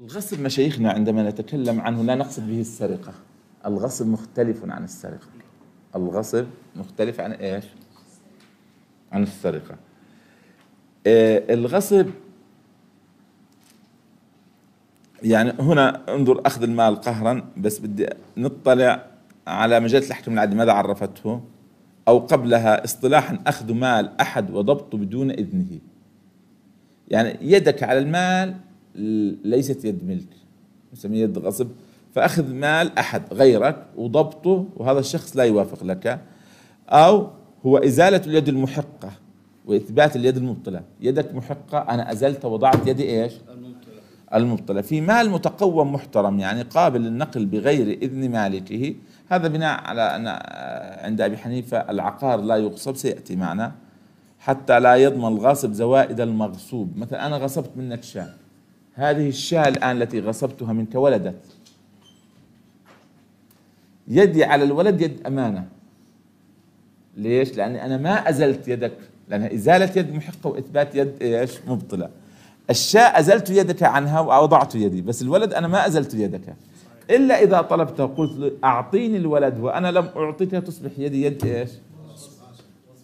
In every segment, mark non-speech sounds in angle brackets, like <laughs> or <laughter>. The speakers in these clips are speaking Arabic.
الغصب مشايخنا عندما نتكلم عنه لا نقصد به السرقة. الغصب مختلف عن السرقة. الغصب مختلف عن إيش؟ عن السرقة. آه الغصب يعني هنا انظر أخذ المال قهرا بس بدي نطلع على مجلة الأحكام العادية ماذا عرفته؟ أو قبلها اصطلاحا أخذ مال أحد وضبطه بدون إذنه. يعني يدك على المال ليست يد ملك نسميه يد غصب. فأخذ مال أحد غيرك وضبطه وهذا الشخص لا يوافق لك. أو هو إزالة اليد المحقة وإثبات اليد المبطلة. يدك محقة أنا أزلت وضعت يدي إيش؟ المبطلة. المبطلة. في مال متقوم محترم يعني قابل للنقل بغير إذن مالكه. هذا بناء على أن عند أبي حنيفة العقار لا يغصب سيأتي معنا. حتى لا يضمن الغاصب زوائد المغصوب. مثلا أنا غصبت منك شاة. هذه الشاة الآن التي غصبتها منك ولدت يدي على الولد يد أمانة ليش؟ لأني أنا ما أزلت يدك لأنها إزالة يد محقة وإثبات يد إيش؟ مبطلة الشاة أزلت يدك عنها وأوضعت يدي بس الولد أنا ما أزلت يدك إلا إذا طلبت قلت أعطيني الولد وأنا لم أعطيك تصبح يدي يد إيش؟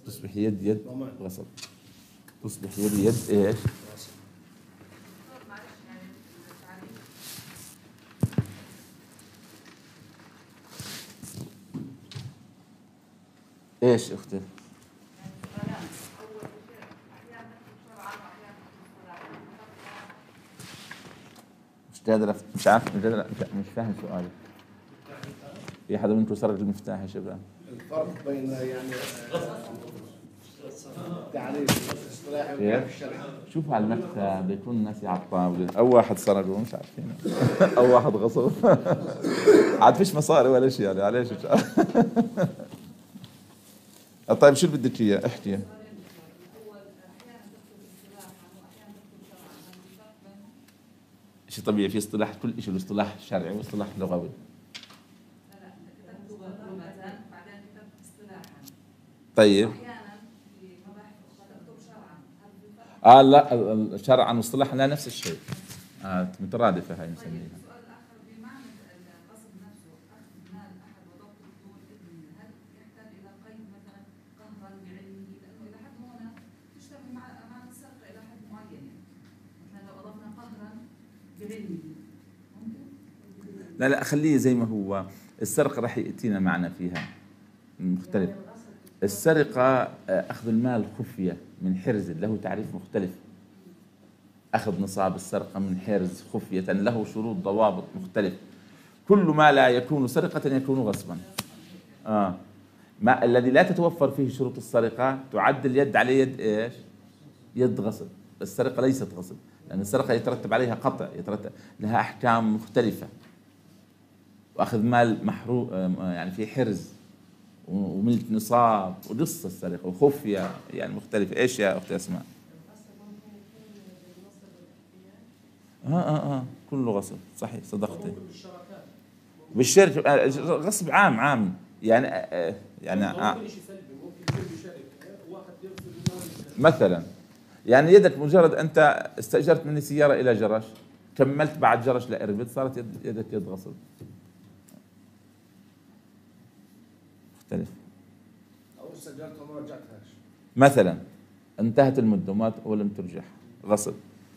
تصبح يد يد غصب تصبح يد يد إيش؟ إيش أختي؟ مش قادر مش عارف مش قادر مش فاهم سؤالك في حدا منكم سرق المفتاح يا شباب؟ الفرق بين يعني التعريف الاصطلاحي والشرعي شوفوا على المكتب بيكون الناس على الطاوله أو واحد سرق مش عارفين. <laughs> أو واحد غصب. <laughs> عاد فيش مصاري ولا شيء يعني عليش <laughs> طيب شو بدك إياه؟ احكي. شيء طبيعي في اصطلاح كل شيء له اصطلاح شرعي واصطلاح لغوي. طيب. آه لا شرعا واصطلاحا لا نفس الشيء. آه مترادفة هاي نسميها. لا لا خليه زي ما هو. السرقة راح يأتينا معنا فيها. مختلف. السرقة آه، أخذ المال خفية من حرز له تعريف مختلف. أخذ نصاب السرقة من حرز خفية له شروط ضوابط مختلف. كل ما لا يكون سرقة يكون غصبا. آه. ما الذي لا تتوفر فيه شروط السرقة تعد اليد عليه يد إيش؟ يد غصب. السرقة ليست غصب لأن السرقة يترتب عليها قطع يترتب لها أحكام مختلفة. واخذ مال محروق يعني في حرز وملك نصاب وقصة السرقة وخفية يعني مختلفة. إيش يا أختي أسماء؟ آه آه آه. كله غصب. صحيح صدقتي. بالشركة غصب عام عام. يعني آه يعني آه. مثلا يعني يدك مجرد أنت استأجرت مني سيارة إلى جرش كملت بعد جرش لإربد صارت يد يدك يد غصب. مختلف. أو سجلت وما رجعتهاش. مثلا انتهت المده ولم ترجع غصب.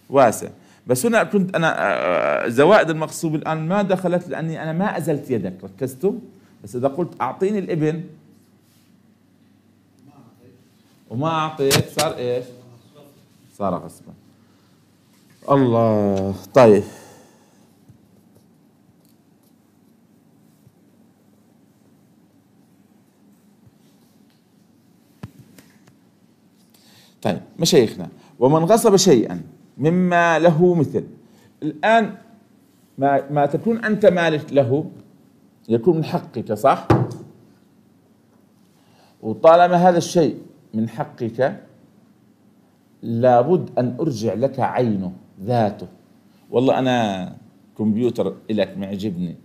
واسع. بس هنا كنت أنا آه، آه، زوائد المغصوب الآن ما دخلت لأني أنا ما أزلت يدك. ركزتوا؟ بس إذا قلت أعطيني الإبن. وما أعطيت صار إيش؟ صار غصبا. الله. طيب. طيب مشايخنا ومن غصب شيئا مما له مثل. الآن ما, ما تكون أنت مالك له يكون من حقك صح؟ وطالما هذا الشيء من حقك لابد أن أرجع لك عينه ذاته. والله أنا كمبيوتر لك معجبني.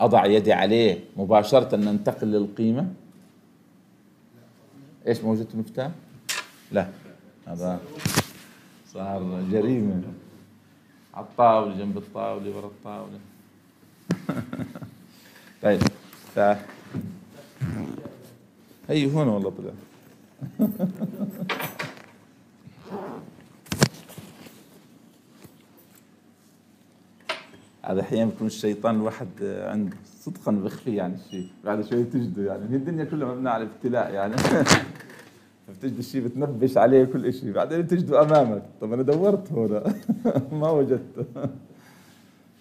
أضع يدي عليه مباشرة ننتقل للقيمة. إيش موجود في لا. هذا صار جريمة. على الطاولة جنب الطاولة ورا الطاولة. <laughs> طيب ف هي هون والله طلع. <laughs> هذا أحيانا بيكون الشيطان الواحد عنده صدقا بخفي يعني الشيء بعد شوي تجده يعني. هي الدنيا كلها مبنية على ابتلاء يعني. <laughs> بتجد الشيء بتنبش عليه كل شيء بعدين تجده أمامك. طب أنا دورت هنا <laughs> ما وجدته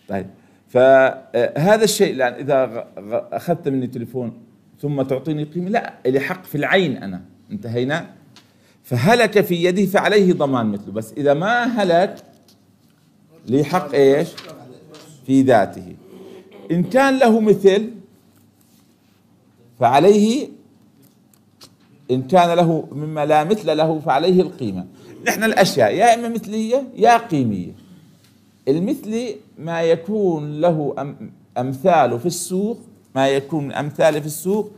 طيب. فهذا الشيء لأن إذا أخذت مني تليفون ثم تعطيني قيمة لا لي حق في العين أنا. انتهينا؟ فهلك في يده فعليه ضمان مثله. بس إذا ما هلك لي حق إيش؟ في ذاته. إن كان له مثل فعليه إن كان له مما لا مثل له فعليه القيمة. نحن الأشياء يا إما مثلية يا قيمية. المثلي ما يكون له أم- أمثال في السوق ما يكون أمثال في السوق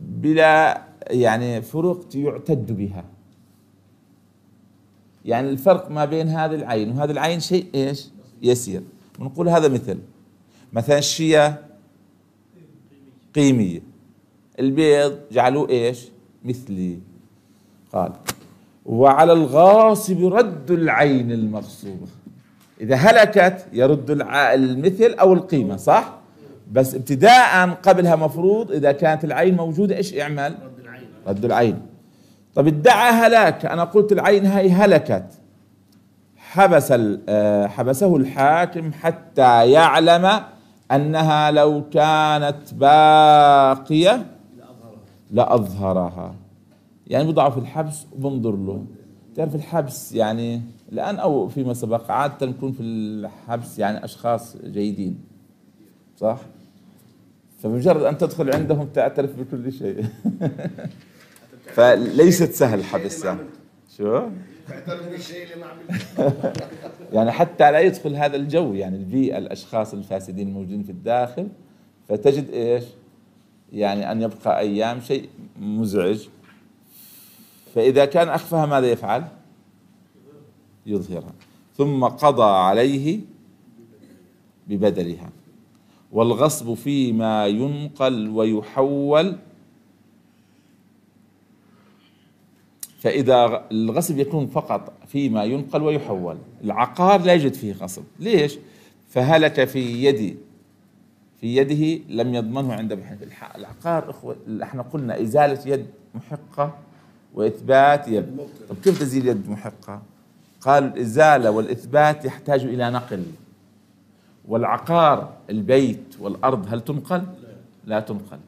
بلا يعني فروق يعتد بها. يعني الفرق ما بين هذه العين وهذه العين شيء إيش؟ يسير. ونقول هذا مثل. مثلا الشيا قيمية. البيض جعلوه إيش؟ مثلي. قال وعلى الغاصب رد العين المغصوبة. إذا هلكت يرد المثل أو القيمة صح؟ بس ابتداء قبلها مفروض إذا كانت العين موجودة إيش اعمل؟ رد العين. رد العين. طب ادعى هلاك. أنا قلت العين هاي هلكت. حبس آه، حبسه الحاكم حتى يعلم أنها لو كانت باقية لأظهرها يعني بضعه في الحبس وبنظر له. تعرف الحبس يعني الآن أو فيما سبق عادة نكون في الحبس يعني أشخاص جيدين. صح؟ فمجرد أن تدخل عندهم تعترف بكل شيء. <laughs> فليست سهل الحبس يعني. شو؟ <laughs> يعني حتى لا يدخل هذا الجو يعني البيئة الأشخاص الفاسدين الموجودين في الداخل. فتجد إيش؟ يعني أن يبقى أيام شيء مزعج. فإذا كان أخفاها ماذا يفعل؟ يظهرها. ثم قضى عليه ببدلها. والغصب فيما ينقل ويحول. فإذا الغصب يكون فقط فيما ينقل ويحول. العقار لا يوجد فيه غصب. ليش؟ فهلك في يد في يده لم يضمنه عند الح- العقار إخوة إحنا قلنا إزالة يد محقة وإثبات يد طب كيف تزيل يد محقة؟ قال الإزالة والإثبات يحتاج إلى نقل والعقار البيت والأرض هل تنقل؟ لا تنقل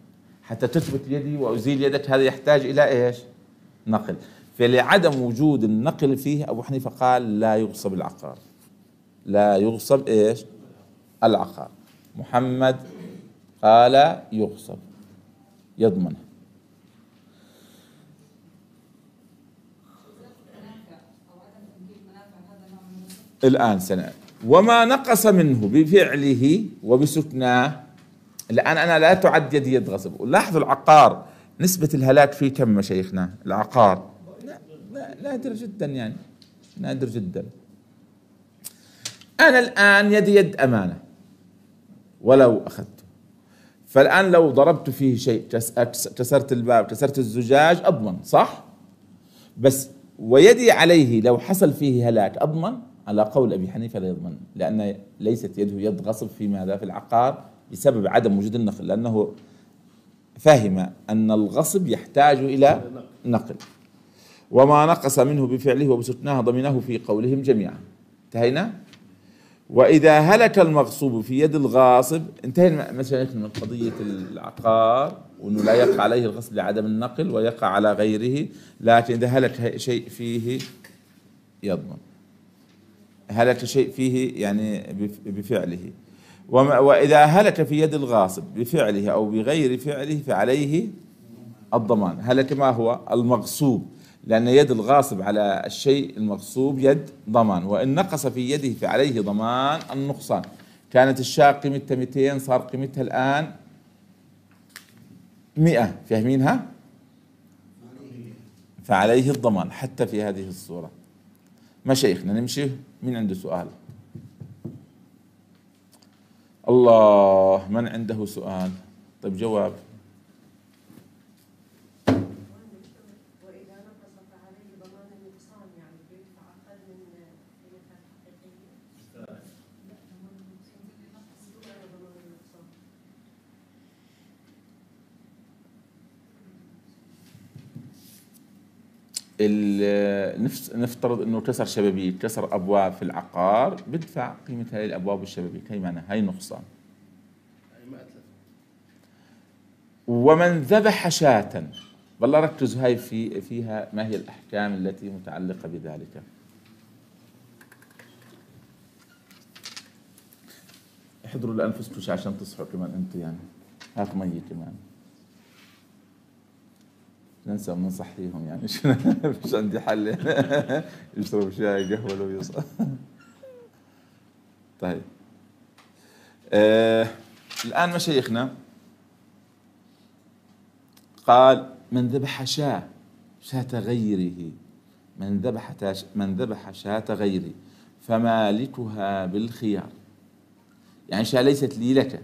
حتى تثبت يدي وأزيل يدك هذا يحتاج إلى إيش؟ نقل فلعدم وجود النقل فيه أبو حنيفة قال لا يغصب العقار لا يغصب إيش؟ العقار محمد قال يغصب يضمنه. الآن سنة. وما نقص منه بفعله وبسكناه الآن أنا لا تعد يدي يد غصب. ولاحظوا العقار. نسبة الهلاك فيه كم مشايخنا العقار. نادر جدا يعني. نادر جدا. أنا الآن يدي يد أمانة. ولو أخذته فالآن لو ضربت فيه شيء كسرت الباب كسرت الزجاج أضمن صح؟ بس ويدي عليه لو حصل فيه هلاك أضمن؟ على قول أبي حنيفة لا يضمن لأن ليست يده يد غصب في ماذا في العقار بسبب عدم وجود النقل لأنه فهم أن الغصب يحتاج إلى نقل. وما نقص منه بفعله وبسكناه ضمنه في قولهم جميعا. انتهينا؟ وإذا هلك المغصوب في يد الغاصب انتهينا مشايخنا من قضية العقار وأنه لا يقع عليه الغصب لعدم النقل ويقع على غيره لكن إذا هلك شيء فيه يضمن. هلك شيء فيه يعني بف- بفعله. وإذا هلك في يد الغاصب بفعله أو بغير فعله فعليه الضمان. هلك ما هو؟ المغصوب. لأن يد الغاصب على الشيء المغصوب يد ضمان وإن نقص في يده فعليه ضمان النقصان. كانت الشاة قيمتها 200 صار قيمتها الآن 100 فاهمينها؟ فعليه الضمان حتى في هذه الصورة. مشايخنا نمشي من عنده سؤال. الله من عنده سؤال؟ طيب جواب وإذا نقصت عليه ضمان النقصان يعني بيدفع أقل من قيمتها الحقيقية؟ لا ضمان النقصان دون ضمان النقصان ال- نفس نفترض إنه كسر شبابيك كسر أبواب في العقار بدفع قيمة هاي الأبواب والشبابيك هي معناها نقصان هاي اتلف ومن ذبح شاة. والله ركزوا هاي في فيها ما هي الأحكام التي متعلقة بذلك. احضروا لانفسكم عشان تصحوا كمان أنتم يعني. هات مي كمان. ننسى بنصحيهم يعني. <laughs> مش عندي حل. <laughs> يشرب شاي قهوة لو يصحى <laughs> طيب. آه الآن مشايخنا قال من ذبح شاة شاة غيره. من ذبح من ذبح شاة غيره فمالكها بالخيار. يعني شاة ليست لي لك.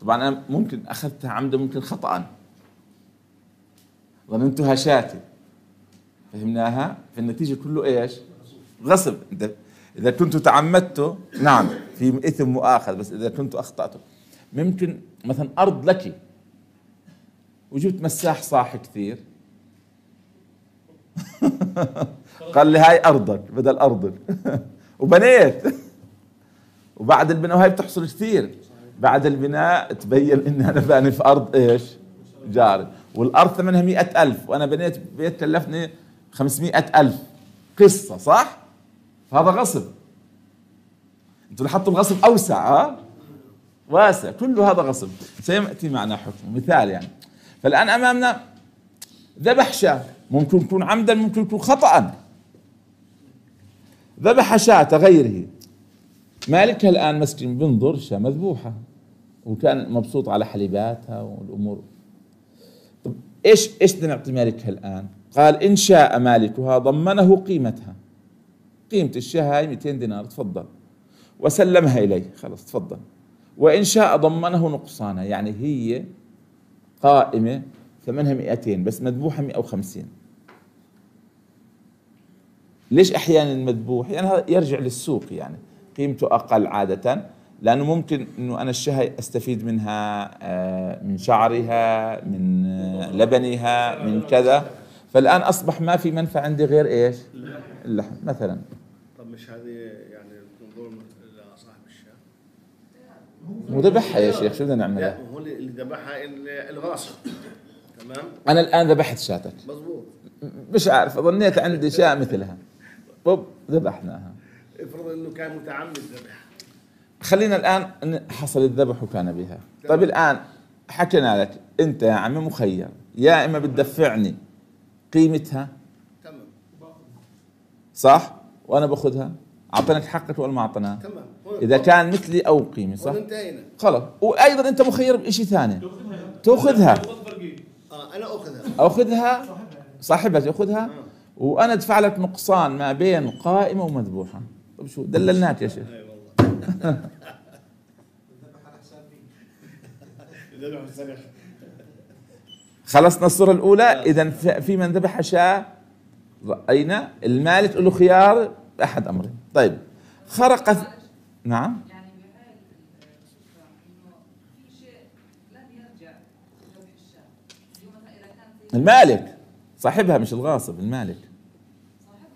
طبعا أنا ممكن أخذتها عمدا ممكن خطأ ظننتها شاتي فهمناها؟ فالنتيجة كله إيش؟ غصب. انت إذا كنت تعمدت نعم في إثم مؤاخذ بس إذا كنت اخطأت ممكن مثلا أرض لك. وجبت مساح صاحي كثير. <laughs> قال لي هاي أرضك بدل أرضك. <laughs> وبنيت. <laughs> وبعد البناء وهي بتحصل كثير. بعد البناء تبين اني أنا باني في أرض إيش؟ جاري. والأرض ثمنها مئة ألف وأنا بنيت بيت كلفني خمسمائة ألف. قصة صح؟ هذا غصب. أنتوا لاحظتوا الغصب أوسع ها؟ واسع كله هذا غصب. سيأتي معنا حكم مثال يعني. فالآن أمامنا ذبح شاة ممكن يكون عمدا ممكن يكون خطأ. ذبح شاة غيره مالكها الآن مسكين بنظر شاة مذبوحة وكان مبسوط على حليباتها والأمور. طب إيش إيش بدنا نعطي مالكها الآن قال إن شاء مالكها ضمنه قيمتها. قيمة الشاة هاي 200 دينار تفضل. وسلمها إليه. خلاص تفضل. وإن شاء ضمنه نقصانها. يعني هي قائمة ثمنها 200 بس مذبوحة 150 ليش أحيانا المذبوح يعني هذا يرجع للسوق يعني. قيمته أقل عادة. لأنه ممكن أنه أنا الشهي أستفيد منها آه، من شعرها من آه، لبنها من كذا. فالآن أصبح ما في منفعة عندي غير إيش؟ اللحم مثلا. طب مش هذه يعني تنظر لصاحب الشاة وذبحها يا شيخ شو بدنا نعمل لا هو اللي ذبحها ال- الغاصب تمام؟ أنا الآن ذبحت شاتك. مضبوط مش عارف ظنيت عندي شاة مثلها. طب ذبحناها. افرض إنه كان متعمد ذبح خلينا الآن ن- حصل الذبح وكان بها. طيب الآن حكينا لك أنت يا عمي مخير يا إما بتدفعني قيمتها؟ تمام. صح؟ وأنا باخذها؟ أعطيناك حقك ولا ما أعطيناه تمام. إذا كان مثلي أو قيمة صح؟ خلص وأيضا أنت مخير بشيء ثاني. تأخذها. آه أنا أخذها. أخذها؟ صاحبها. يأخذها وأنا أدفع لك نقصان ما بين قائمة ومذبوحة. طيب شو؟ دللناك يا شيخ. <laughs> خلصنا الصورة الأولى. إذا في من ذبح شاة رأينا المالك له خيار أحد أمرين. طيب خرق نعم. المالك. صاحبها مش الغاصب المالك. صاحبها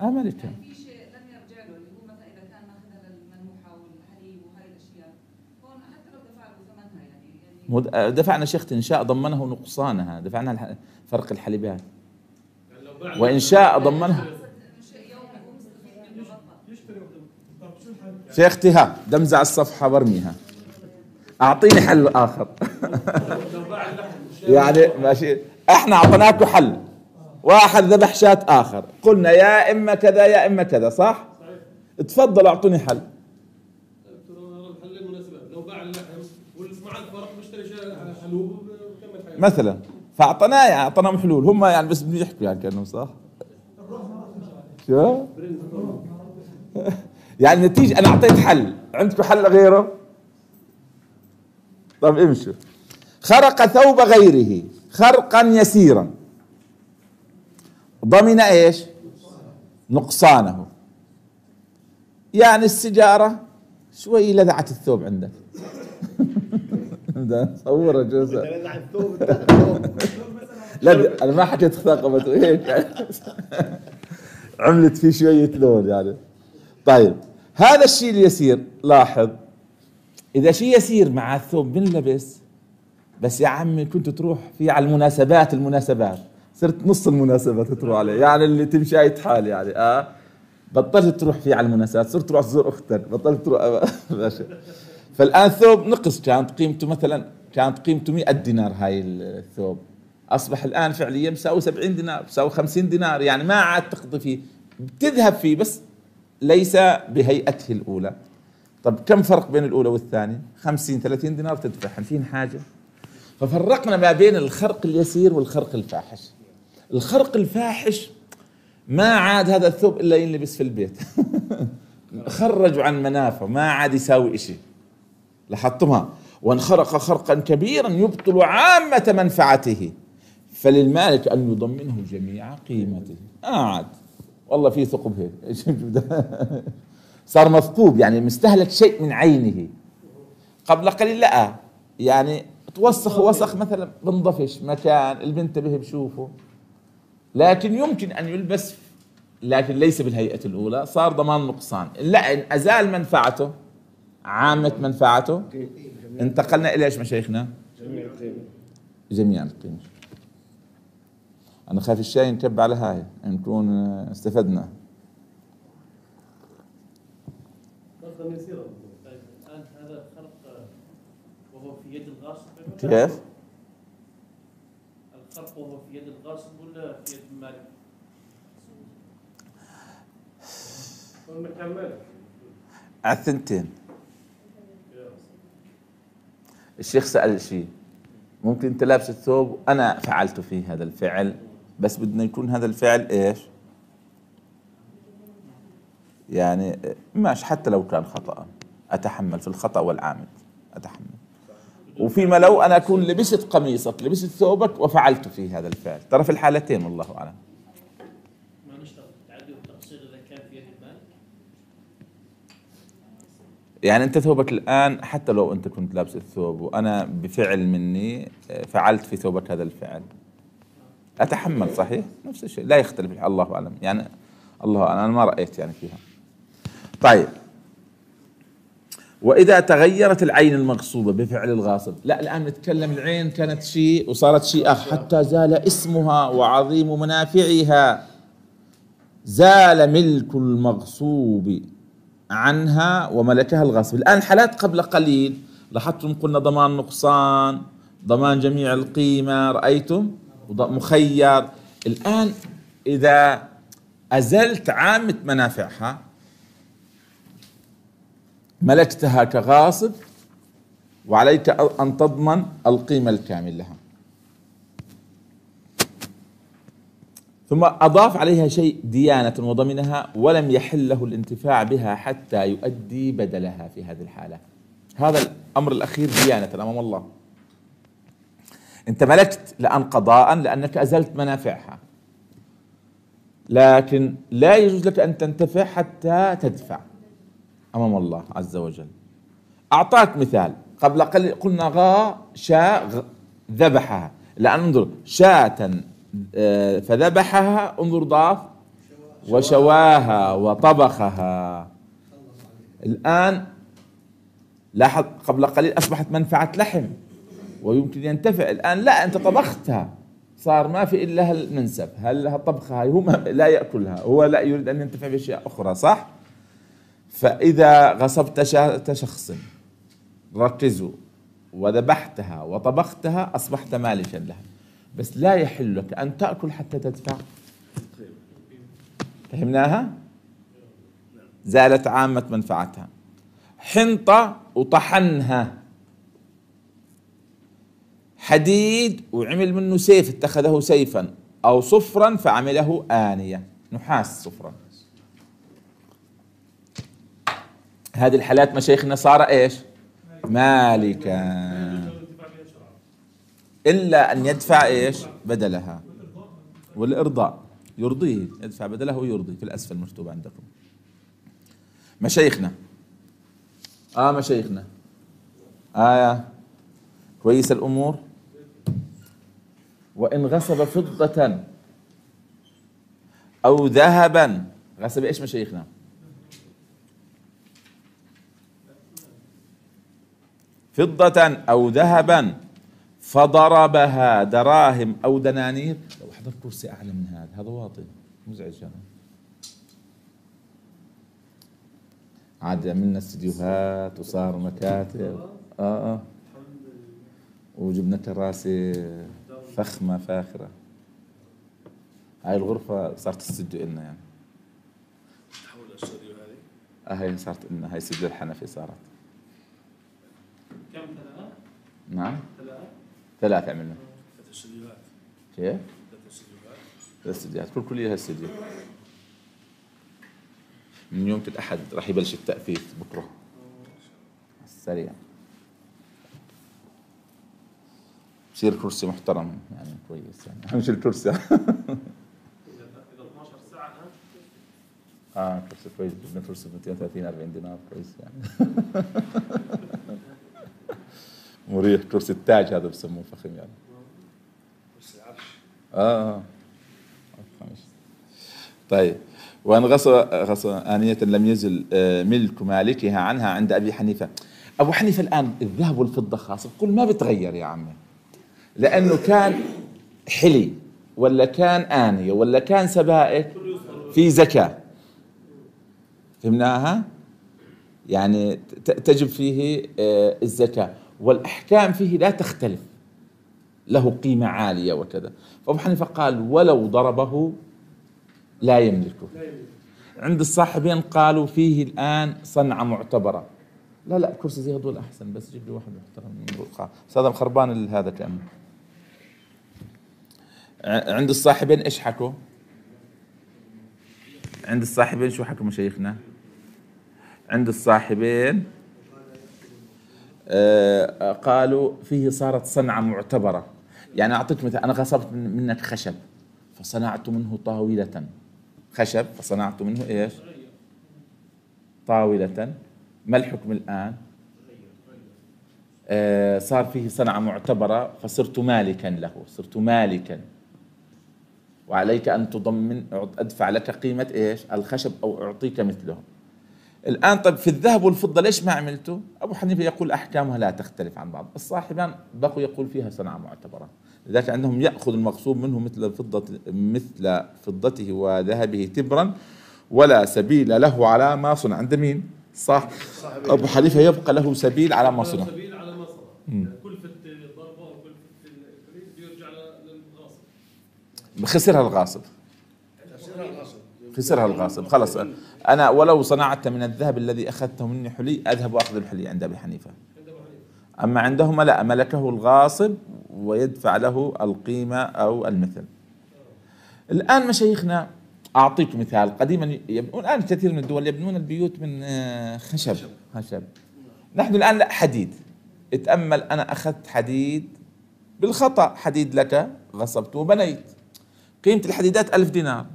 نعم. آه مالكها يعني في شيء لم يرجع له اللي هو مثلا اذا كان ماخذها للمنوحة والحليب وهاي الاشياء هون حتى لو دفع له ثمنها يعني يعني مد- آه، دفعنا شيخ إنشاء ضمنه نقصانها دفعنا فرق الحليبات وإن شاء ضمنها انه شيء يومي هو مستفيد منه فقط شيختي ها دمزع الصفحة وارميها أعطيني حل آخر. <laughs> يعني ماشي. إحنا أعطيناكم حل. واحد ذبح شاة آخر. قلنا يا إما كذا يا إما كذا صح؟ تفضلوا أعطوني حل الحل المناسبات لو باع اللحم والسمعان فرق بيشتري شيء حلوب وبكمل حياته مثلا. فأعطيناه يعني أعطيناهم حلول هم يعني بس بدهم يحكوا يعني كأنه صح؟ شو؟ يعني نتيجة أنا أعطيت حل. عندكم حل غيره طب امشوا. خرق ثوب غيره. خرقا يسيرا. ضمن إيش؟ نقصانه. يعني السجارة شوي لذعت الثوب عندك. <laughs> ده الثوب الثوب لا أنا ما حكيت ثقبته هيك عملت فيه شوية لون يعني. طيب هذا الشيء اليسير لاحظ. إذا شيء يسير مع الثوب بنلبس بس يا عمي كنت تروح فيه على المناسبات المناسبات. صرت نص المناسبات تروح عليه يعني اللي تمشي اي حال يعني آه. بطلت تروح فيه على المناسبات صرت تروح تزور أختك بطلت تروح ماشي. فالآن ثوب نقص كانت قيمته مثلا كانت قيمته 100 دينار هاي الثوب. أصبح الآن فعليا بيساوي 70 دينار بيساوي 50 دينار يعني ما عاد تقضي فيه. بتذهب فيه بس ليس بهيئته الأولى. طب كم فرق بين الأولى والثانية؟ 50 30 دينار تدفع. فين حاجة؟ ففرقنا ما بين الخرق اليسير والخرق الفاحش. الخرق الفاحش ما عاد هذا الثوب إلا ينلبس في البيت. <laughs> خرجوا عن منافعه ما عاد يساوي إشي. لاحظتمها. وانخرق خرقا كبيرا يبطل عامة منفعته. فللمالك أن يضمنه جميع قيمته. آه عاد. والله في ثقب هيك. <laughs> صار مثقوب يعني مستهلك شيء من عينه. قبل قليل لا يعني توسخ وسخ مثلا بنضفش مكان البنت به بشوفه. لكن يمكن أن يلبس لكن ليس بالهيئة الأولى صار ضمان نقصان. لا إن أزال منفعته عامة منفعته. انتقلنا إلى إيش مشايخنا؟ جميع القيمه جميع القيمه أنا خايف الشاي نكب على هاي نكون استفدنا. يسيرا طيب الخرق وهو في يد الغاصب كيف؟ الخرق وهو في يد الغاصب ولا في يد المالك؟ الثنتين. الشيخ سأل شيء. ممكن أنت لابس الثوب أنا فعلت فيه هذا الفعل. بس بدنا يكون هذا الفعل إيش؟ يعني ماشي حتى لو كان خطأ. أتحمل في الخطأ والعامد أتحمل. وفيما لو أنا أكون لبست قميصك لبست ثوبك وفعلت فيه هذا الفعل. ترى في الحالتين والله أعلم ما نشترط التعدي والتقصير اذا كان في يد المالك؟ يعني أنت ثوبك الآن حتى لو أنت كنت لابس الثوب وأنا بفعل مني فعلت في ثوبك هذا الفعل. أتحمل صحيح؟ نفس الشيء. لا يختلف الله أعلم. يعني الله أنا ما رأيت يعني فيها. طيب. وإذا تغيرت العين المغصوبه بفعل الغاصب. لا الآن نتكلم العين كانت شيء وصارت شيء آخر. حتى زال اسمها وعظيم منافعها. زال ملك المغصوب. عنها وملكها الغصب. الآن حالات قبل قليل. لاحظتم قلنا ضمان نقصان ضمان جميع القيمة رأيتم؟ مخير الآن إذا أزلت عامة منافعها ملكتها كغاصب وعليك أن تضمن القيمة الكاملة لها. ثم أضاف عليها شيء ديانة وضمنها ولم يحل له الانتفاع بها حتى يؤدي بدلها في هذه الحالة. هذا الأمر الأخير ديانة أمام الله. أنت ملكت الآن قضاء لأنك أزلت منافعها. لكن لا يجوز لك أن تنتفع حتى تدفع أمام الله عز وجل. أعطاك مثال. قبل قليل قلنا غا شاء ذبحها. الآن انظر. شاة فذبحها انظر ضاف وشواها وطبخها. الآن لاحظ قبل قليل أصبحت منفعة لحم ويمكن ينتفع الآن لا أنت طبختها. صار ما في إلا المنسف هل لها طبخها هو لا يأكلها. هو لا يريد أن ينتفع بأشياء أخرى صح؟ فإذا غصبت شخص. ركزوا. وذبحتها وطبختها أصبحت مالكا لها. بس لا يحل لك أن تأكل حتى تدفع. فهمناها؟ زالت عامة منفعتها. حنطة وطحنها. حديد وعمل منه سيف اتخذه سيفا. أو صفرا فعمله آنية. نحاس صفرا. هذه الحالات مشايخنا صار إيش؟ مالكا. إلا أن يدفع إيش؟ بدلها. والإرضاء يرضيه يدفع بدلها ويرضي في الأسفل مكتوب عندكم. مشايخنا. آه مشايخنا. آية. كويس الأمور. وإن غصب فضة أو ذهبا. غصب إيش مشايخنا؟ فضة أو ذهبا. فضربها دراهم أو دنانير. لو حضر كرسي أعلى من هذا. هذا واطي مزعج هذا. عاد عملنا استديوهات وصار مكاتب. آه آه. وجبنا كراسي فخمة فاخرة. هاي الغرفة صارت استديو إلنا يعني. تحول الاستوديو هذه؟ آه هاي صارت إلنا. هاي استديو الحنفي صارت. كم ثلاثة؟ نعم. ثلاثة؟ ثلاثة عملنا ثلاث استوديوهات كيف؟ ثلاث استديوهات كل كلية استديو من يوم الأحد راح يبلش التأثيث بكرة. السريع بصير كرسي محترم. يعني كويس. يعني مش الكرسي. إذا إذا 12 ساعة ها؟ آه كرسي كويس. جبنا كرسي ب 230 40 دينار. كويس يعني. <laughs> مريح كرسي التاج هذا بسموه فخم يعني. العرش. آه خمس. طيب. وأن غصب آنية لم يزل آه، ملك مالكها عنها عند أبي حنيفة. أبو حنيفة الآن الذهب والفضة خاصة كل ما بتغير يا عمي. لأنه كان حلي ولا كان آنية ولا كان سبائك في زكاة. فهمناها؟ يعني تجب فيه آه، الزكاة. والأحكام فيه لا تختلف. له قيمة عالية وكذا. فأبو حنيفة قال ولو ضربه لا يملكه. عند الصاحبين قالوا فيه الآن صنعة معتبرة. لا لا كرسي زي هذول أحسن بس جيب لي واحد محترم. من الرقعة بس هذا مخربان هذا عند الصاحبين إيش حكوا؟ عند الصاحبين شو حكوا مشايخنا؟ عند الصاحبين قالوا فيه صارت صنعة معتبرة. يعني أعطيك مثال أنا غصبت من- منك خشب فصنعت منه طاولة. خشب فصنعت منه إيش؟ طاولة. ما الحكم الآن؟ آه، صار فيه صنعة معتبرة فصرت مالكا له صرت مالكا. وعليك أن تضمن أدفع لك قيمة إيش؟ الخشب أو أعطيك مثله. الآن طب في الذهب والفضة ليش ما عملته؟ أبو حنيفة يقول أحكامها لا تختلف عن بعض الصاحبان بقوا يقول فيها صنعة معتبرة لذلك عندهم يأخذ المغصوب منه مثل فضة مثل فضته وذهبه تبرا ولا سبيل له على ما صنع. عند مين؟ صح أبو حنيفة يبقى له سبيل على ما صنع. سبيل على ما صنع. كلفة الضربة وكلفة الكريم يرجع للغاصب خسرها الغاصب. خسرها الغاصب. خلص أنا ولو صنعت من الذهب الذي أخذته مني حلي أذهب وأخذ الحلي عند أبي حنيفة. أما عندهما لا ملكه الغاصب ويدفع له القيمة أو المثل. الآن مشايخنا أعطيك مثال قديما يبنون الآن كثير من الدول يبنون البيوت من آه، خشب. خشب. نحن الآن لا حديد. اتأمل أنا أخذت حديد بالخطأ. حديد لك غصبت وبنيت. قيمة الحديدات ألف دينار.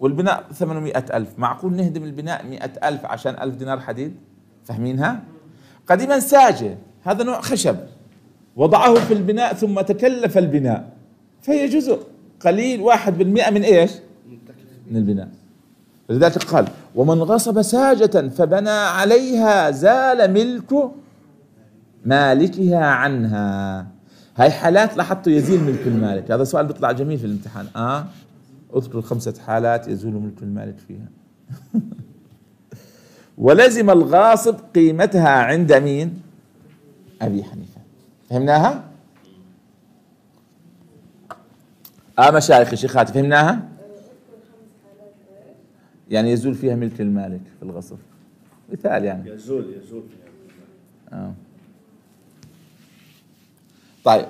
والبناء ثمانمائة ألف. معقول نهدم البناء مئة ألف عشان ألف دينار حديد؟ فاهمينها؟ قديما ساجة. هذا نوع خشب. وضعه في البناء ثم تكلف البناء. فهي جزء قليل واحد بالمئة من إيش؟ من البناء. لذلك قال ومن غصب ساجة فبنى عليها زال ملك مالكها عنها. هاي حالات لاحظتوا يزيل ملك المالك. هذا سؤال بيطلع جميل في الامتحان. آه. اذكر خمسة حالات يزول ملك المالك فيها. <laughs> ولزم الغاصب قيمتها عند مين؟ أبي حنيفة. فهمناها؟ آه مشايخ شيخات فهمناها؟ يعني يزول فيها ملك المالك في الغصب. مثال يعني. يزول يزول آه. طيب.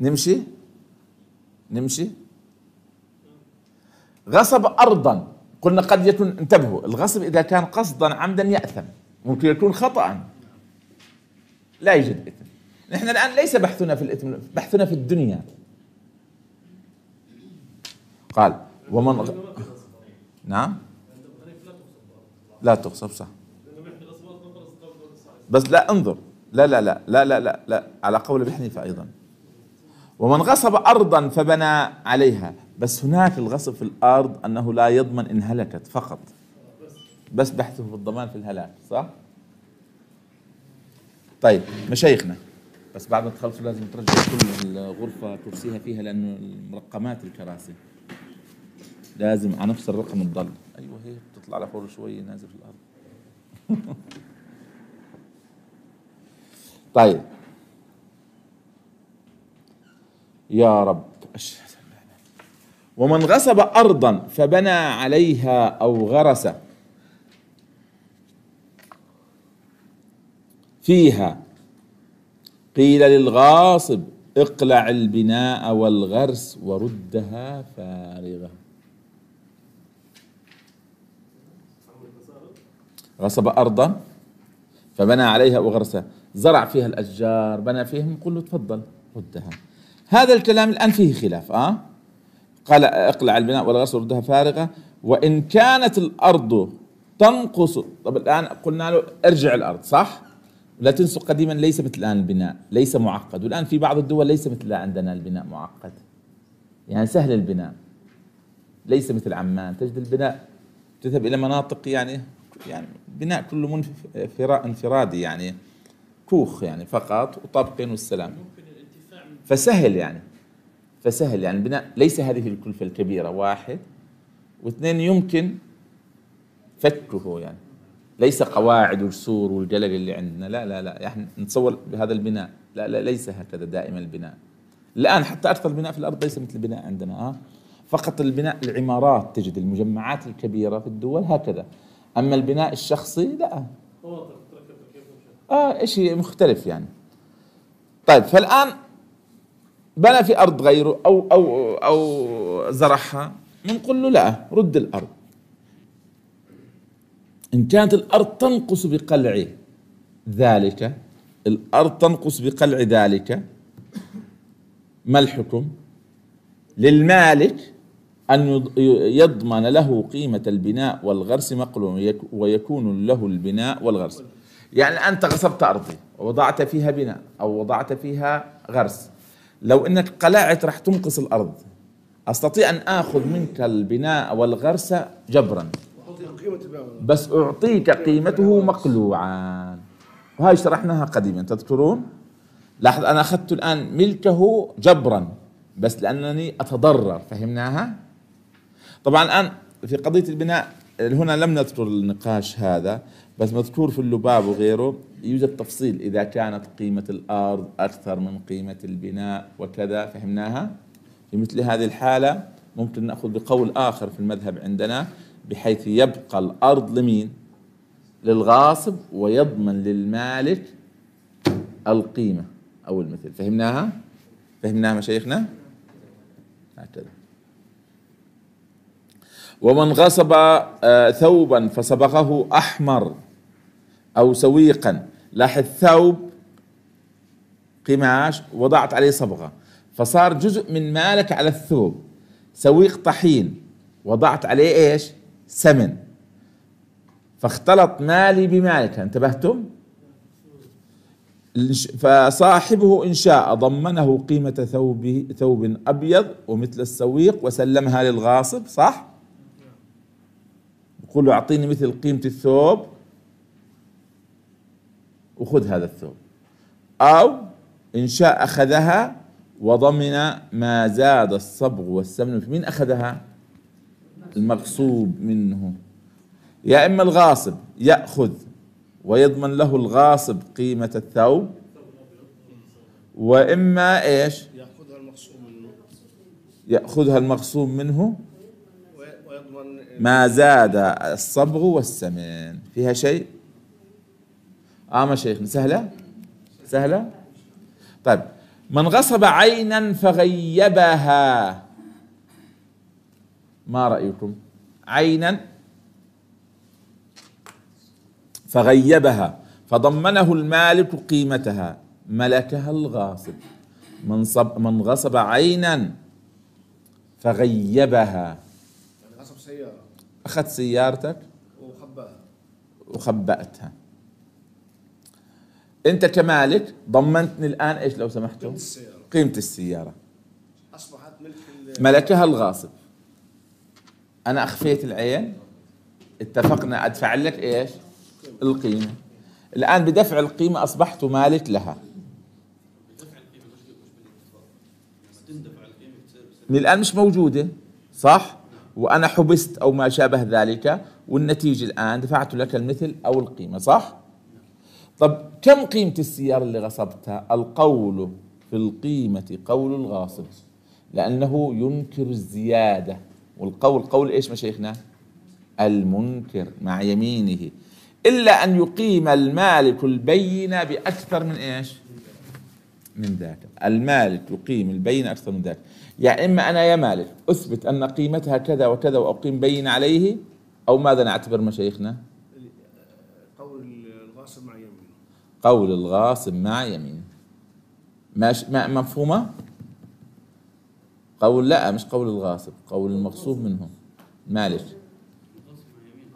نمشي؟ نمشي؟ غصب أرضا. قلنا قد يكون انتبهوا الغصب إذا كان قصدا عمدا يأثم. ممكن يكون خطأ لا يوجد إثم. نحن الآن ليس بحثنا في الإثم بحثنا في الدنيا. قال ومن غ... نعم؟ لا تغصب صح. بس لا انظر. لا لا لا لا لا لا, لا على قول أبي حنيفة أيضا. ومن غصب ارضا فبنى عليها. بس هناك الغصب في الأرض أنه لا يضمن إن هلكت فقط. بس بحثه في الضمان في الهلاك صح؟ طيب مشايخنا. بس بعد ما تخلصوا لازم ترجعوا كل الغرفة كرسيها فيها لأنه مرقمات الكراسي. لازم على نفس الرقم تضل أيوه هي بتطلع لفوق شوي نازل في الأرض. <laughs> طيب. يا رب أشهد أن لا إله إلا الله. ومن غصب أرضا فبنى عليها أو غرس فيها. قيل للغاصب اقلع البناء والغرس وردها فارغة. غصب أرضا فبنى عليها وغرسها زرع فيها الأشجار بنى فيها نقول له تفضل ردها. هذا الكلام الآن فيه خلاف أه؟ قال اقلع البناء والغرس وردها فارغة. وإن كانت الأرض تنقص طب الآن قلنا له ارجع الأرض صح؟ لا تنسوا قديما ليس مثل الآن البناء ليس معقد. والآن في بعض الدول ليس مثل عندنا البناء معقد. يعني سهل البناء. ليس مثل عمان. تجد البناء تذهب إلى مناطق يعني يعني بناء كله انفرادي يعني كوخ يعني فقط وطابقين والسلام. فسهل يعني. فسهل يعني البناء ليس هذه الكلفة الكبيرة واحد. واثنين يمكن فكه يعني. ليس قواعد والسور والجلل اللي عندنا. لا لا لا يعني نتصور بهذا البناء. لا لا ليس هكذا دائما البناء. الآن حتى أكثر البناء في الأرض ليس مثل البناء عندنا آه فقط البناء العمارات تجد المجمعات الكبيرة في الدول هكذا. أما البناء الشخصي لا. آه شيء مختلف يعني. طيب فالآن بنى في أرض غيره أو أو أو زرعها بنقول له لا رد الأرض. إن كانت الأرض تنقص بقلع ذلك الأرض تنقص بقلع ذلك ما الحكم؟ للمالك أن يض- يضمن له قيمة البناء والغرس مقلوم ويك- ويكون له البناء والغرس. يعني أنت غصبت أرضي ووضعت فيها بناء أو وضعت فيها غرس. لو أنك قلعت راح تنقص الأرض أستطيع أن آخذ منك البناء والغرس جبرا. بس أعطيك قيمته مقلوعا. وهاي شرحناها قديما تذكرون؟ لاحظ أنا أخذت الآن ملكه جبرا بس لأنني أتضرر فهمناها؟ طبعا الآن في قضية البناء هنا لم نذكر النقاش هذا. بس مذكور في اللباب وغيره يوجد تفصيل. إذا كانت قيمة الأرض أكثر من قيمة البناء وكذا فهمناها؟ في مثل هذه الحالة ممكن نأخذ بقول آخر في المذهب عندنا بحيث يبقى الأرض لمين؟ للغاصب ويضمن للمالك القيمة أو المثل. فهمناها؟ فهمناها مشايخنا هكذا. ومن غصب آه، ثوبا فصبغه أحمر. أو سويقا. لاحظ ثوب قماش وضعت عليه صبغة. فصار جزء من مالك على الثوب. سويق طحين وضعت عليه إيش؟ سمن. فاختلط مالي بمالك. انتبهتم؟ فصاحبه إن شاء ضمنه قيمة ثوبه ثوب أبيض ومثل السويق وسلمها للغاصب صح؟ يقول له أعطيني مثل قيمة الثوب. وخذ هذا الثوب. أو إن شاء أخذها وضمن ما زاد الصبغ والسمن مين أخذها؟ المغصوب منه. يا إما الغاصب يأخذ ويضمن له الغاصب قيمة الثوب. وإما إيش؟ يأخذها المقصود منه. يأخذها المغصوب منه. ما زاد الصبغ والسمن. فيها شيء؟ آه ما شيخنا سهلة؟ سهلة؟ طيب. من غصب عينا فغيبها. ما رأيكم؟ عينا فغيبها فضمنه المالك قيمتها. ملكها الغاصب. من, صب من غصب عينا فغيبها. يعني غصب سيارة. أخذت سيارتك؟ وخبأها. وخبأتها. أنت كمالك ضمنتني الآن إيش لو سمحتوا قيمة السيارة. قيمة السيارة. أصبحت ملك ملكها الغاصب. أنا أخفيت العين. اتفقنا. أدفع لك إيش؟ القيمة. الآن بدفع القيمة أصبحت مالك لها. القيمه من الآن مش موجودة. صح؟ وأنا حبست أو ما شابه ذلك. والنتيجة الآن دفعت لك المثل أو القيمة. صح؟ طب كم قيمة السيارة اللي غصبتها؟ القول في القيمة قول الغاصب لأنه ينكر الزيادة. والقول قول إيش مشايخنا المنكر مع يمينه. إلا أن يقيم المالك البينة بأكثر من إيش؟ من ذاك. المالك يقيم البينة أكثر من ذاك. يعني إما أنا يا مالك أثبت أن قيمتها كذا وكذا وأقيم بين عليه أو ماذا نعتبر مشايخنا قول الغاصب مع يمين قول الغاصب مع يمين. ماش ما مفهومة؟ قول لا مش قول الغاصب قول المغصوب منه مالك؟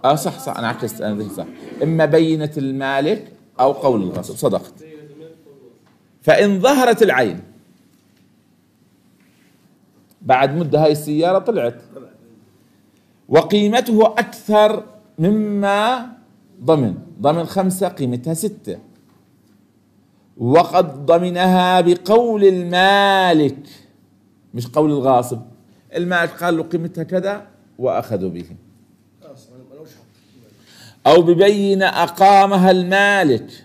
آه صح صح أنا عكست أنا صح. إما بينة المالك أو قول الغاصب. صدقت. فإن ظهرت العين بعد مدة هاي السيارة طلعت. وقيمته أكثر مما ضمن. ضمن خمسة قيمتها ستة. وقد ضمنها بقول المالك مش قول الغاصب. المالك قال له قيمتها كذا وأخذوا به. أو ببين أقامها المالك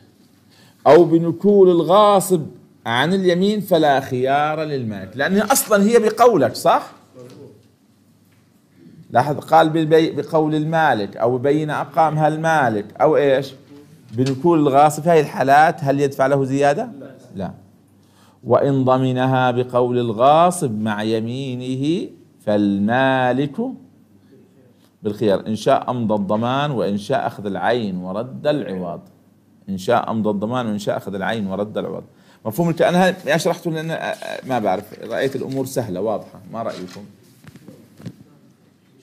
أو بنكول الغاصب عن اليمين فلا خيار للمالك. لأنها أصلا هي بقولك صح؟ لاحظ قال بقول المالك أو بين أقامها المالك أو إيش؟ بنكول الغاصب في هذه الحالات هل يدفع له زيادة؟ لا. وإن ضمنها بقول الغاصب مع يمينه فالمالك بالخيار. إن شاء أمضى الضمان وإن شاء أخذ العين ورد العوض. إن شاء أمضى الضمان وإن شاء أخذ العين ورد العوض. مفهوم أنا ما شرحته لأن ما بعرف رأيت الأمور سهلة واضحة ما رأيكم؟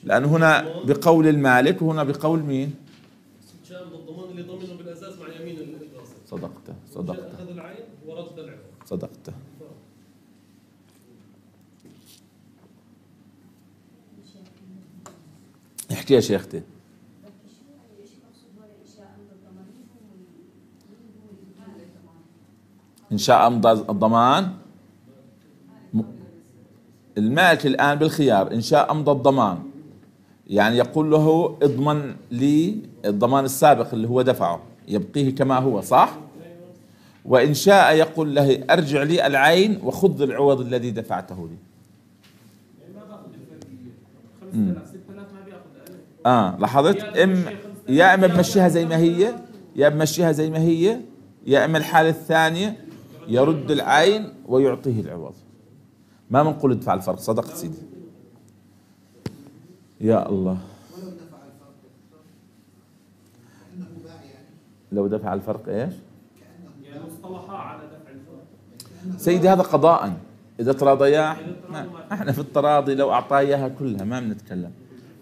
لأن هنا بقول المالك وهنا بقول مين؟ اللي ضمنه بالأساس مع يمين الغاصب صدقت صدقت. أخذ العين ورد العوض صدقت. احكي يا شيختي. إن شاء أمضى الضمان. المالك الآن بالخيار. إن شاء أمضى الضمان. يعني يقول له اضمن لي الضمان السابق اللي هو دفعه يبقيه كما هو صح؟ وإن شاء يقول له أرجع لي العين وخذ العوض الذي دفعته لي. ما باخذ الفرقيه 5000 6000 ما بياخذ ألف. آه لاحظت؟ اما يا إما بمشيها زي ما هي يا بمشيها زي ما هي يا إما الحالة الثانية يرد العين ويعطيه العوض. ما بنقول ادفع الفرق صدقت سيدي. يا الله. لو دفع الفرق إيش؟ يعني مصطلحات على دفع الفرق سيدي هذا قضاء. إذا تراضيا إحنا في التراضي لو أعطاه إياها كلها ما بنتكلم.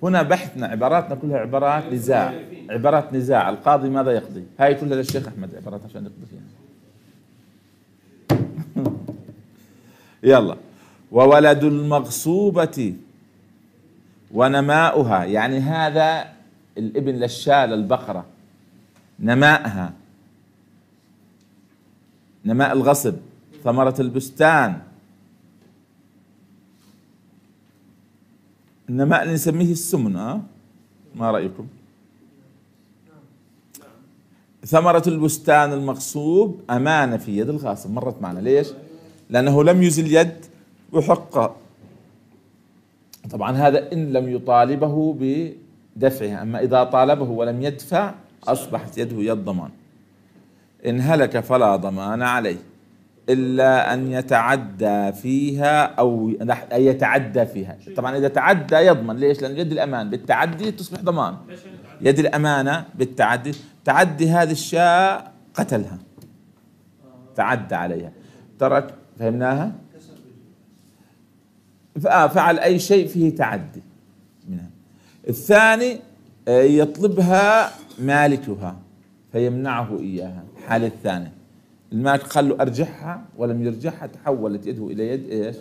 هنا بحثنا عباراتنا كلها عبارات نزاع. عبارات نزاع. القاضي ماذا يقضي؟ هاي كلها للشيخ أحمد عبارات عشان يقضي فيها. <laughs> يلا. وولد المغصوبة. ونماؤها. يعني هذا الابن للشاة للبقرة نماءها. نماء الغصب. ثمرة البستان. النماء اللي نسميه السمن آه؟ ما رأيكم؟ ثمرة البستان المغصوب أمانة في يد الغاصب. مرت معنا. ليش؟ لأنه لم يزل يد وحق طبعا هذا إن لم يطالبه بدفعها أما إذا طالبه ولم يدفع أصبحت يده يد ضمان. إن هلك فلا ضمان عليه إلا أن يتعدى فيها أو أن يتعدى فيها. طبعا إذا تعدى يضمن ليش؟ لأن يد الأمان بالتعدي تصبح ضمان؟ يد الأمانة بالتعدي تعدي هذه الشاة قتلها. تعدى عليها. ترك فهمناها؟ فعل أي شيء فيه تعدي. منها الثاني آه، يطلبها مالكها فيمنعه إياها. الحال الثاني. المالك قال له أرجعها ولم يرجعها تحولت يده إلى يد إيش؟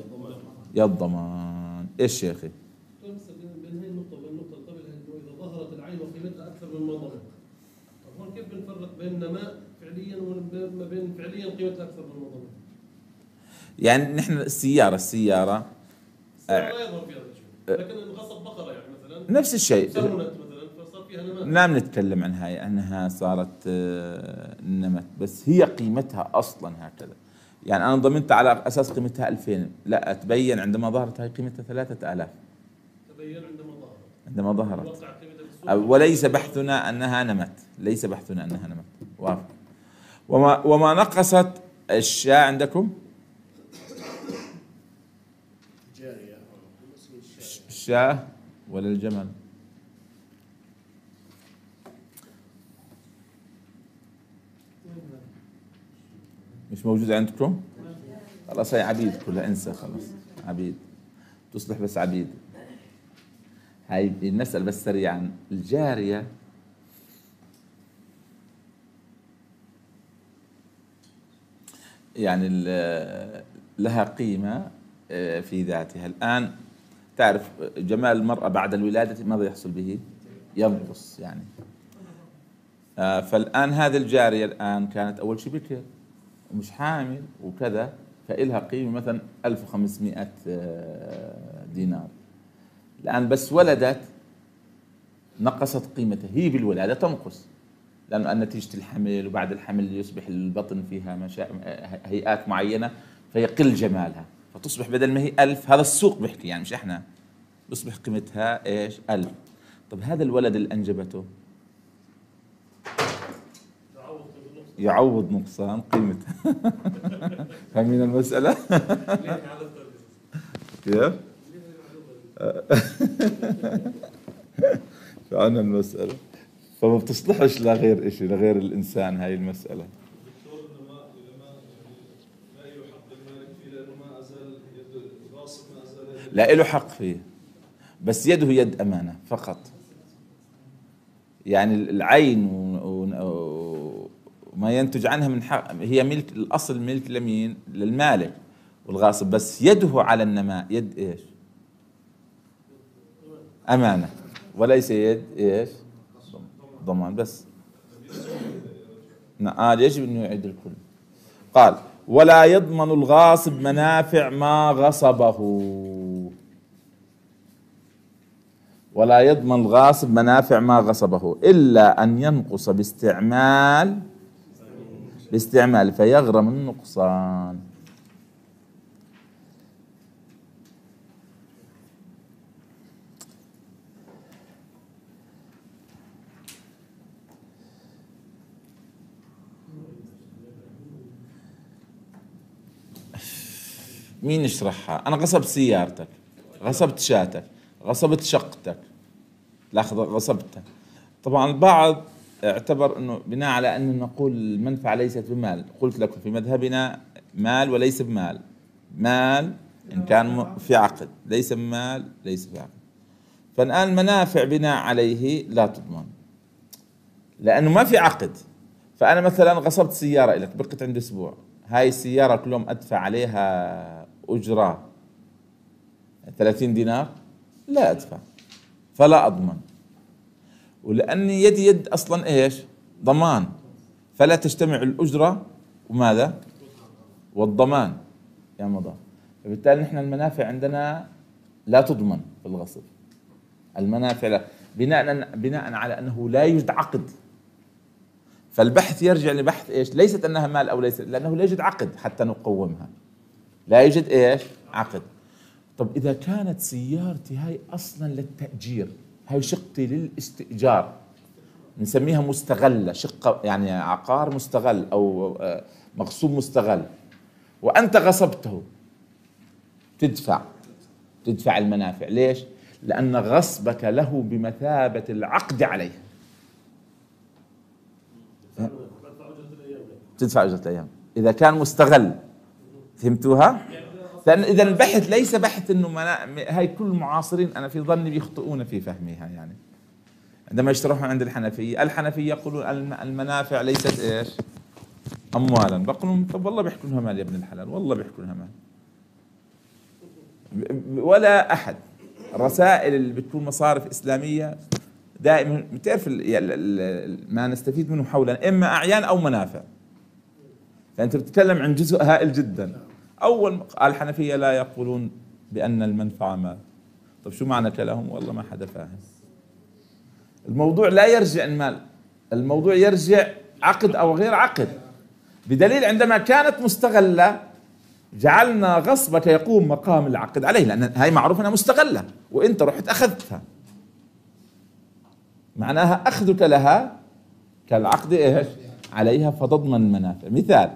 يد ضمان إيش يا أخي؟ بين بين هاي النقطة وبين النقطة اللي قبلها إنه إذا ظهرت العين وقيمتها أكثر مما ظهرت. طب هون كيف بنفرق بين نماء فعليا وما بين فعليا قيمتها أكثر مما ظهرت؟ يعني نحن السيارة السيارة لكن انغصب بقرة يعني مثلا. نفس الشيء. لا بنتكلم عن هاي أنها صارت آه، نمت بس هي قيمتها أصلا هكذا. يعني أنا ضمنت على أساس قيمتها 2000 لا تبين عندما ظهرت هاي قيمتها 3000 تبين عندما ظهرت. عندما ظهرت. وليس بحثنا أنها نمت. ليس بحثنا أنها نمت. واضح. وما وما نقصت الشاة عندكم؟ الشاة ولا الجمل مش موجودة عندكم؟ خلاص هي عبيد كلها انسى خلاص. عبيد. تصلح بس عبيد. هاي نسأل بس سريعا. الجارية. يعني لها قيمة آه، في ذاتها. الآن تعرف جمال المرأة بعد الولادة ماذا يحصل به؟ ينقص يعني. آه، فالآن هذه الجارية الآن كانت أول شيء بكر ومش حامل وكذا فإلها قيمة مثلا 1500 آه، دينار. الآن بس ولدت نقصت قيمتها هي بالولادة تنقص لأنه أن نتيجة الحمل وبعد الحمل يصبح البطن فيها. هيئات معينة فيقل جمالها. فتصبح بدل ما هي ألف هذا السوق بيحكي يعني مش إحنا بيصبح قيمتها إيش ألف طب هذا الولد اللي أنجبته. يعوض نقصان قيمتها <laughs> فاهمين المسألة؟ <laughs> كيف؟ <laughs> فعنا المسألة فما بتصلحش لغير إشي لغير الإنسان هاي المسألة دكتور النماء لما لا يحق المالك فيه لأنه ما ازال يد الغاصب ما ازال يد لا له حق فيه بس يده يد أمانة فقط. يعني العين وما ينتج عنها من حق هي ملك الأصل ملك لمين للمالك والغاصب بس يده على النماء يد إيش؟ أمانة. وليس يد إيش؟ ضمان بس. آه يجب أنه يعيد الكل. قال ولا يضمن الغاصب منافع ما غصبه. ولا يضمن الغاصب منافع ما غصبه إلا أن ينقص باستعمال باستعمال فيغرم النقصان. مين يشرحها؟ أنا غصبت سيارتك غصبت شاتك. غصبت شقتك. لاحظ غصبتها. طبعا البعض اعتبر إنه بناء على ان نقول المنفعة ليست بمال. قلت لكم في مذهبنا مال وليس بمال. مال إن كان في عقد. ليس بمال ليس في عقد. فالآن المنافع بناء عليه لا تضمن. لأنه ما في عقد. فأنا مثلا غصبت سيارة لك بقت عندي أسبوع. هاي السيارة كل يوم أدفع عليها أجرة 30 دينار. لا أدفع. فلا أضمن. ولأني يدي يد أصلا إيش؟ ضمان. فلا تجتمع الأجرة وماذا؟ والضمان. يا مضى. فبالتالي نحن المنافع عندنا لا تضمن في الغصب. المنافع لا. بناء بناء على أنه لا يوجد عقد. فالبحث يرجع لبحث إيش؟ ليست أنها مال أو ليست لأنه لا يوجد عقد حتى نقومها. لا يوجد إيش؟ عقد. طب إذا كانت سيارتي هاي أصلا للتأجير هاي شقتي للاستئجار نسميها مستغلة شقة يعني عقار مستغل أو آه، مغصوب مستغل وأنت غصبته تدفع تدفع المنافع ليش؟ لأن غصبك له بمثابة العقد عليه تدفع أجرة الأيام إذا كان مستغل فهمتوها؟ لأن إذا البحث ليس بحث إنه منا... هاي كل المعاصرين أنا في ظني بيخطئون في فهمها يعني عندما يشرحون عند الحنفية، الحنفية يقولون الم- المنافع ليست إيش؟ اموالا، بقول لهم طب والله بيحكوا لها مال يا ابن الحلال، والله بيحكوا لها مال. ولا أحد الرسائل اللي بتكون مصارف إسلامية دائما بتعرف ما نستفيد منه حولا إما أعيان أو منافع. فأنت بتتكلم عن جزء هائل جدا. أول الحنفية لا يقولون بأن المنفعة مال. طب شو معنى كلامهم؟ والله ما حدا فاهم. الموضوع لا يرجع المال، الموضوع يرجع عقد أو غير عقد. بدليل عندما كانت مستغلة جعلنا غصبك يقوم مقام العقد عليه لأن هاي معروف إنها مستغلة وانت رحت أخذتها. معناها أخذك لها كالعقد إيش؟ عليها فتضمن المنافع، مثال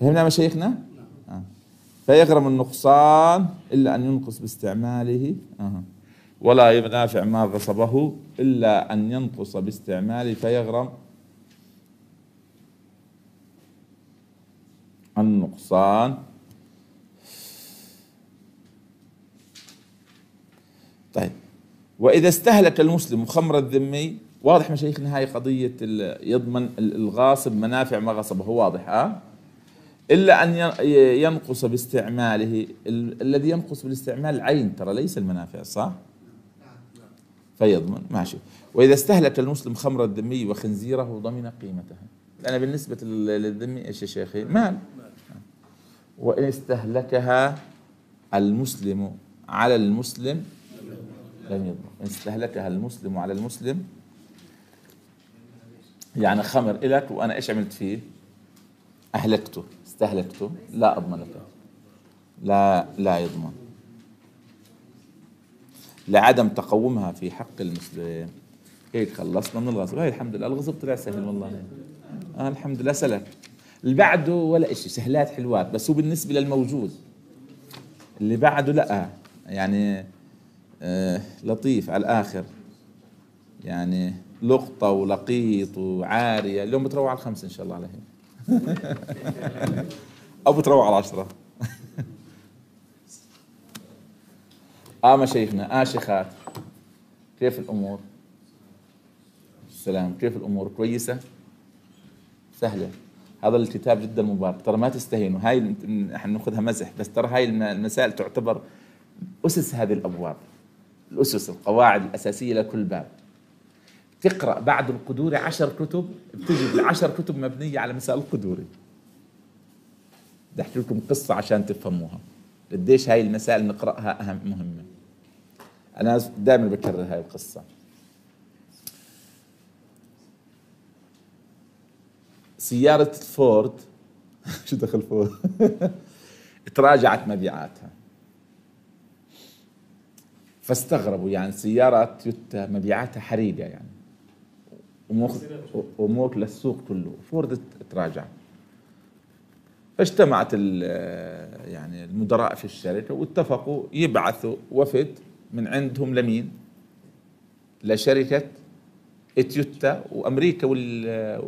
فهمنا مشايخنا؟ آه. فيغرم النقصان إلا أن ينقص باستعماله آه. ولا ينافع ما غصبه إلا أن ينقص باستعماله فيغرم النقصان طيب وإذا استهلك المسلم خمر الذمي واضح مشايخنا هاي قضية ال- يضمن ال- الغاصب منافع ما غصبه واضح آه الا أن ين- ينقص باستعماله ال- الذي ينقص بالاستعمال العين ترى ليس المنافع صح؟ فيضمن ماشي. وإذا استهلك المسلم خمر الذمي وخنزيره ضمن قيمتها لأن بالنسبة لل- للذمي إيش يا شيخي؟ مال. وإن استهلكها المسلم على المسلم لم يضمن. إن استهلكها المسلم على المسلم يعني خمر إلك وأنا إيش عملت فيه؟ أهلكته. استهلكته لا أضمن لك لا لا يضمن. لعدم تقومها في حق المسلم هيك خلصنا من الغصب هاي الحمد لله. الغصب طلع سهل والله. آه الحمد لله. سلك اللي بعده ولا إشي. سهلات حلوات. بس هو بالنسبة للموجود. اللي بعده لا. يعني آه لطيف. على الآخر. يعني لقطة ولقيط وعارية. اليوم بتروح على الخمسة إن شاء الله عليهم <laughs> أو بتروح على العشرة <laughs> آه مشايخنا آه شيخات. كيف الأمور؟ السلام كيف الأمور؟ كويسة؟ سهلة. هذا الكتاب جدا مبارك. ترى ما تستهينوا. هاي إحنا نأخذها مزح بس ترى هاي الم- المسائل تعتبر أسس هذه الأبواب. الأسس القواعد الأساسية لكل باب. تقرأ بعد القدوري عشر كتب بتجد العشر كتب مبنية على مسائل القدوري بدي أحكي لكم قصة عشان تفهموها. قديش هاي المسائل نقرأها أهم مهمة. أنا دائما بكرر هاي القصة. سيارة فورد <laughs> شو دخل فورد؟ <laughs> تراجعت مبيعاتها. فاستغربوا يعني سيارة تويوتا مبيعاتها حريقة يعني. وموك للسوق كله. فورد تراجع. فاجتمعت ال- يعني المدراء في الشركة واتفقوا يبعثوا وفد من عندهم لمين؟ لشركة تويوتا وأمريكا وال-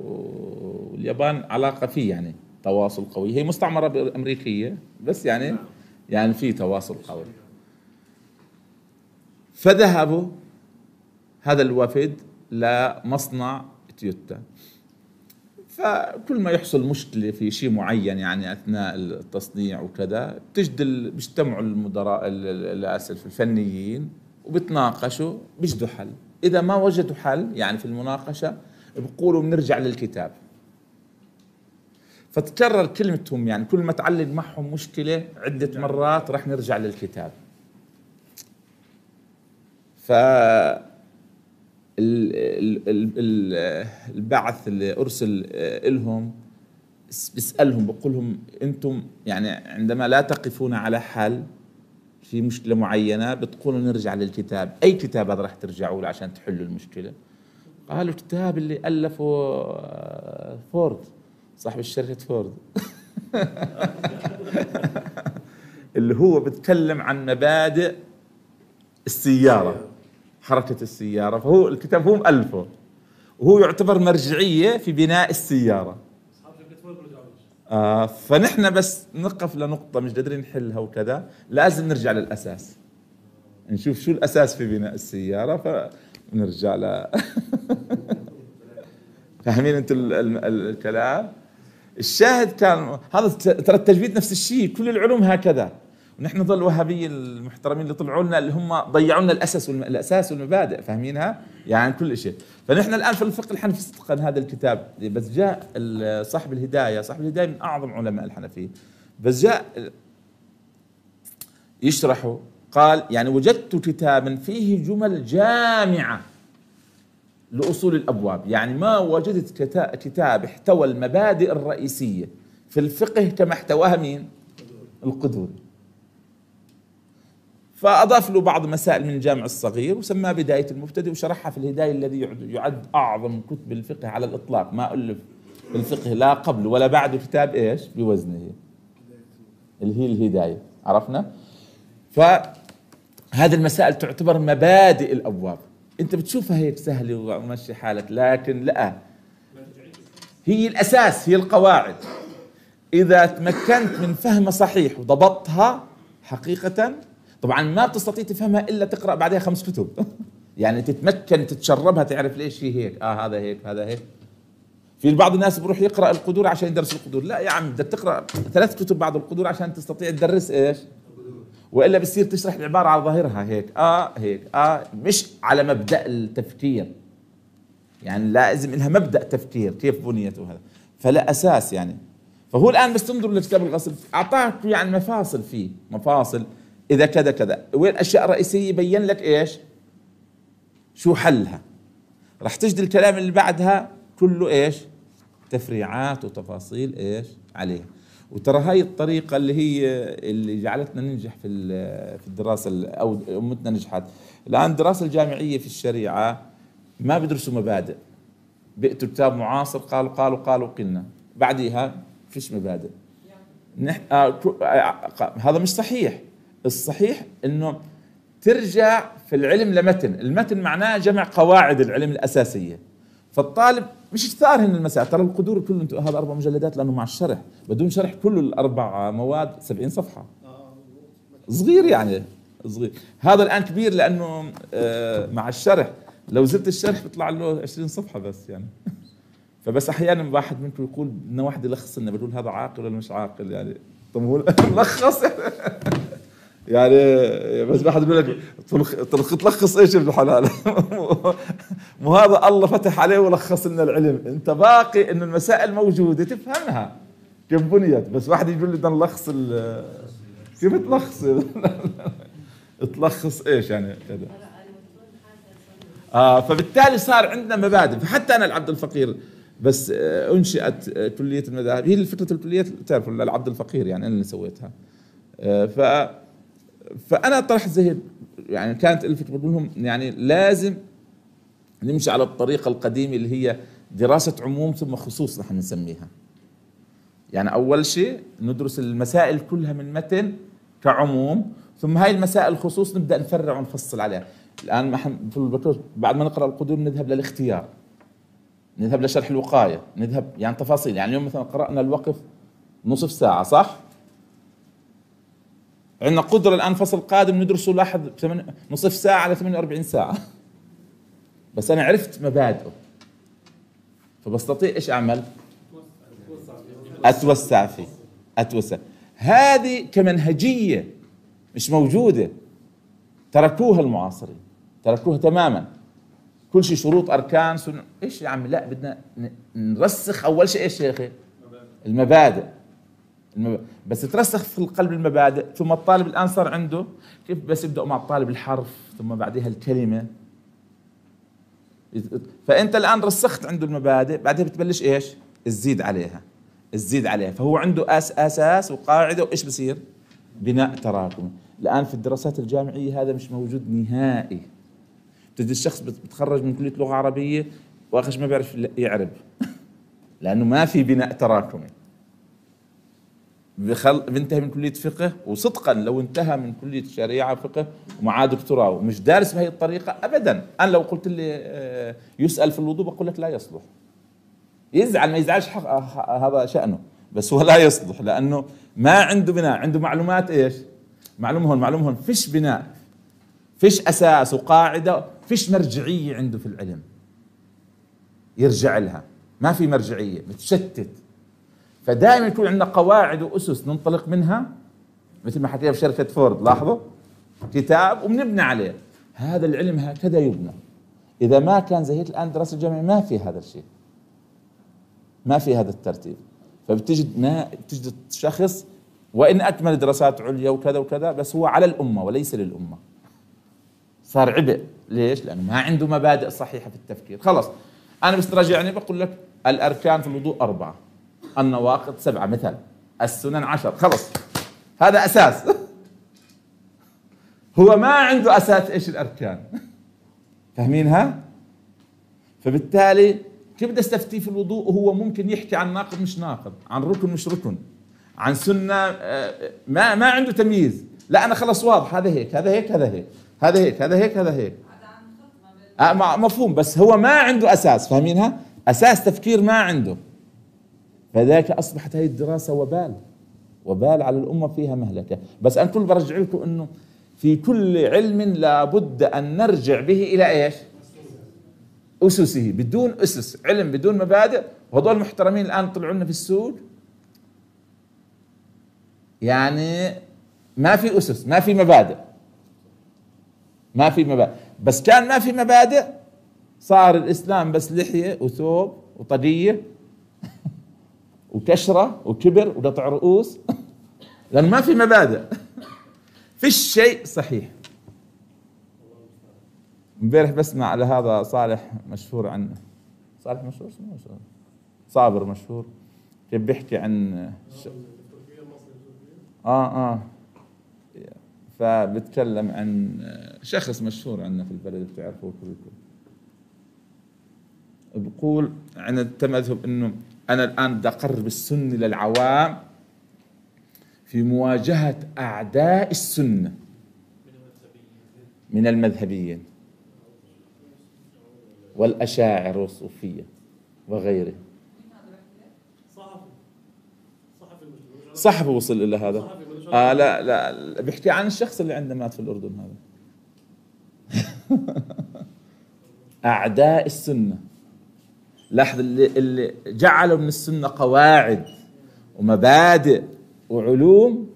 واليابان علاقة فيه يعني تواصل قوي. هي مستعمرة امريكية بس يعني يعني في تواصل قوي. فذهبوا هذا الوفد لمصنع تويوتا. فكل ما يحصل مشكلة في شيء معين يعني أثناء التصنيع وكذا بتجد بيجتمعوا المدراء ال- ال- الآسف الفنيين وبتناقشوا بيجدوا حل. إذا ما وجدوا حل يعني في المناقشة بيقولوا بنرجع للكتاب. فتكرر كلمتهم يعني كل ما تعلق معهم مشكلة عدة مرات راح نرجع للكتاب. ف البعث اللي أرسل آه، لهم بيسألهم بقول لهم أنتم يعني عندما لا تقفون على حل في مشكلة معينة بتقولوا نرجع للكتاب. أي كتاب هذا راح ترجعوا له عشان تحلوا المشكلة؟ قالوا الكتاب اللي ألفه آه، فورد صاحب الشركة فورد. <laughs> اللي هو بيتكلم عن مبادئ السيارة. حركة السيارة فهو الكتاب هو مؤلفه وهو يعتبر مرجعية في بناء فورد آه فنحن بس نقف لنقطة مش قادرين نحلها وكذا لازم نرجع للأساس. نشوف شو الأساس في بناء السيارة فنرجع ل <laughs> فاهمين ال- الكلام؟ الشاهد كان هذا ترى التجويد نفس الشيء كل العلوم هكذا. ونحن ظل الوهابية المحترمين اللي طلعوا لنا اللي هم ضيعوا لنا الأساس والم... الأساس والمبادئ فاهمينها؟ يعني كل شيء. فنحن الآن في الفقه الحنفي صدقا هذا الكتاب بس جاء صاحب الهداية صاحب الهداية من أعظم علماء الحنفيه بس جاء يشرحه قال يعني وجدت كتابا فيه جمل جامعة لأصول الأبواب. يعني ما وجدت كتا- كتاب احتوى المبادئ الرئيسية في الفقه كما احتواها مين؟ القدوري. فأضاف له بعض مسائل من الجامع الصغير وسماه بداية المبتدئ وشرحها في الهداية الذي يعد, أعظم كتب الفقه على الإطلاق. ما ألف الفقه لا قبل ولا بعد كتاب إيش؟ بوزنه. اللي هي الهداية. عرفنا؟ فهذه المسائل تعتبر مبادئ الأبواب. أنت بتشوفها هيك سهلة ومشي حالك لكن لا. هي الأساس هي القواعد. إذا تمكنت من فهمها صحيح وضبطها حقيقة طبعا ما بتستطيع تفهمها إلا تقرأ بعدها خمس كتب. <laughs> يعني تتمكن تتشربها تعرف ليش هي هيك. آه هذا هيك هذا هيك. في بعض الناس بروح يقرأ القدور عشان يدرس القدور. لا يا عم بدك تقرأ ثلاث كتب بعد القدور عشان تستطيع تدرس إيش؟ وإلا بتصير تشرح العبارة على ظاهرها هيك. آه هيك. آه مش على مبدأ التفكير. يعني لازم إنها مبدأ تفكير. كيف بنيت وهذا فلا أساس يعني. فهو الآن بس تنظر لكتاب الغسل. أعطاك يعني مفاصل فيه. مفاصل إذا كذا كذا. وين الأشياء الرئيسية يبين لك إيش؟ شو حلها. راح تجد الكلام اللي بعدها كله إيش؟ تفريعات وتفاصيل إيش؟ عليها. وترى هاي الطريقة اللي هي اللي جعلتنا ننجح في في الدراسة ال- أو أمتنا نجحت. الآن الدراسة الجامعية في الشريعة ما بيدرسوا مبادئ. بيأتوا كتاب معاصر قالوا قالوا قالوا قلنا. بعديها فيش مبادئ. نح... آه كو- آه هذا مش صحيح. الصحيح إنه ترجع في العلم لمتن. المتن معناه جمع قواعد العلم الأساسية. فالطالب مش كثار هن المسائل ترى القدور كله انتو هذا أربع مجلدات لأنه مع الشرح. بدون شرح كل الأربع مواد 70 صفحة. صغير يعني صغير. هذا الآن كبير لأنه آه، مع الشرح. لو زدت الشرح بيطلع له 20 صفحة بس يعني. فبس أحيانا واحد منكم يقول بدنا واحد يلخص لنا بقول هذا عاقل ولا مش عاقل يعني. طب هو <laughs> ملخص يعني بس واحد يقول لك تلخ- تلخ- تلخص إيش ابن حلال؟ <laughs> مو هذا الله فتح عليه ولخص لنا العلم. أنت باقي إن المسائل موجودة تفهمها. كيف بنيت؟ بس واحد يقول لي بدنا نلخص كيف تلخص <laughs> تلخص إيش يعني؟ كذا آه فبالتالي صار عندنا مبادئ. فحتى أنا العبد الفقير بس آه أنشئت آه كلية المذاهب. هي فكرة الكلية تعرفوا العبد الفقير يعني أنا اللي سويتها. آه ف فأنا طرحت زي يعني كانت الفكرة بقول لهم يعني لازم نمشي على الطريقة القديمة اللي هي دراسة عموم ثم خصوص نحن نسميها. يعني أول شيء ندرس المسائل كلها من متن كعموم ثم هاي المسائل الخصوص نبدأ نفرع ونفصل عليها. الآن في البكالوريوس بعد ما نقرأ القدوم نذهب للاختيار. نذهب لشرح الوقاية. نذهب يعني تفاصيل. يعني اليوم مثلا قرأنا الوقف نصف ساعة صح؟ عندنا قدرة الآن فصل قادم ندرسه لاحظ نصف ساعة على 48 ساعة. بس أنا عرفت مبادئه. فبستطيع إيش أعمل؟ أتوسع فيه. أتوسع. هذه كمنهجية مش موجودة. تركوها المعاصرين. تركوها تماما. كل شيء شروط أركان سنة إيش يا عم لا بدنا نرسخ أول شيء إيش يا أخي؟ المبادئ. بس ترسخ في القلب المبادئ ثم الطالب الآن صار عنده كيف بس يبداوا مع الطالب الحرف ثم بعدها الكلمة. فأنت الآن رسخت عنده المبادئ بعدها بتبلش إيش؟ تزيد عليها تزيد عليها. فهو عنده أس أساس وقاعدة وإيش بصير؟ بناء تراكمي. الآن في الدراسات الجامعية هذا مش موجود نهائي. تجد الشخص بت- بتخرج من كلية لغة عربية وأخش ما بيعرف يعرب. <laughs> لأنه ما في بناء تراكمي. بخل... بينتهي من كلية فقه وصدقا لو انتهى من كلية شريعة فقه ومعاه دكتوراه ومش دارس بهي الطريقة ابدا. أنا لو قلت لي آه، يسأل في الوضوء بقول لك لا يصلح. يزعل ما يزعلش حق... هذا شأنه. بس هو لا يصلح لأنه ما عنده بناء. عنده معلومات إيش؟ معلومه هون معلومه هون. فيش بناء. فيش أساس وقاعدة. فيش مرجعية عنده في العلم. يرجع لها. ما في مرجعية. متشتت فدائما يكون عندنا قواعد وأسس ننطلق منها مثل ما حكينا في شركه فورد لاحظوا؟ كتاب وبنبني عليه. هذا العلم هكذا يبنى. إذا ما كان زي هيك الآن دراسة الجامعة ما في هذا الشيء. ما في هذا الترتيب. فبتجد ما تجد شخص وإن أكمل دراسات عليا وكذا وكذا بس هو على الأمة وليس للأمة. صار عبء. ليش؟ لأنه ما عنده مبادئ صحيحة في التفكير. خلاص. أنا بس تراجعني بقول لك الأركان في الوضوء أربعة. النواقض سبعة مثال. السنن عشر خلص هذا أساس. <laughs> هو ما عنده أساس إيش الأركان؟ فاهمينها؟ فبالتالي كيف بدي استفتيه في الوضوء؟ وهو ممكن يحكي عن ناقض مش ناقض عن ركن مش ركن عن سنة آه، ما ما عنده تمييز. لا أنا خلص واضح. هذا هيك هذا هيك هذا هيك هذا هيك هذا هيك هذا هيك. آه، مفهوم بس هو ما عنده أساس. فاهمينها أساس تفكير ما عنده. فذلك أصبحت هذه الدراسة وبال وبال على الأمة فيها مهلكة. بس أنا كل برجع لكم إنه في كل علم لابد أن نرجع به إلى إيش؟ أسسه. بدون أسس علم بدون مبادئ. وهذول المحترمين الآن طلعوا لنا في السوق. يعني ما في أسس ما في مبادئ. ما في مبادئ. بس كان ما في مبادئ صار الإسلام بس لحية وثوب وطاقيه <laughs> وكشرة وكبر وقطع رؤوس. <laughs> لأن ما في مبادئ. <laughs> في شيء صحيح. امبارح بسمع على هذا صالح مشهور عنه صالح مشهور؟ اسمه مشهور؟ صابر مشهور. كيف بيحكي عن ش... آه آه. فبتكلم عن شخص مشهور عندنا في البلد بتعرفوه كلكم بقول عن التمذهب إنه أنا الآن بدي اقرب السنة للعوام في مواجهة أعداء السنة. من المذهبيين. والاشاعره والصوفية وغيره. صحفي وصل إلى هذا. آه لا لا بيحكي عن الشخص اللي عنده مات في الأردن هذا. <laughs> أعداء السنة. لاحظ اللي, اللي جعلوا من السنة قواعد ومبادئ وعلوم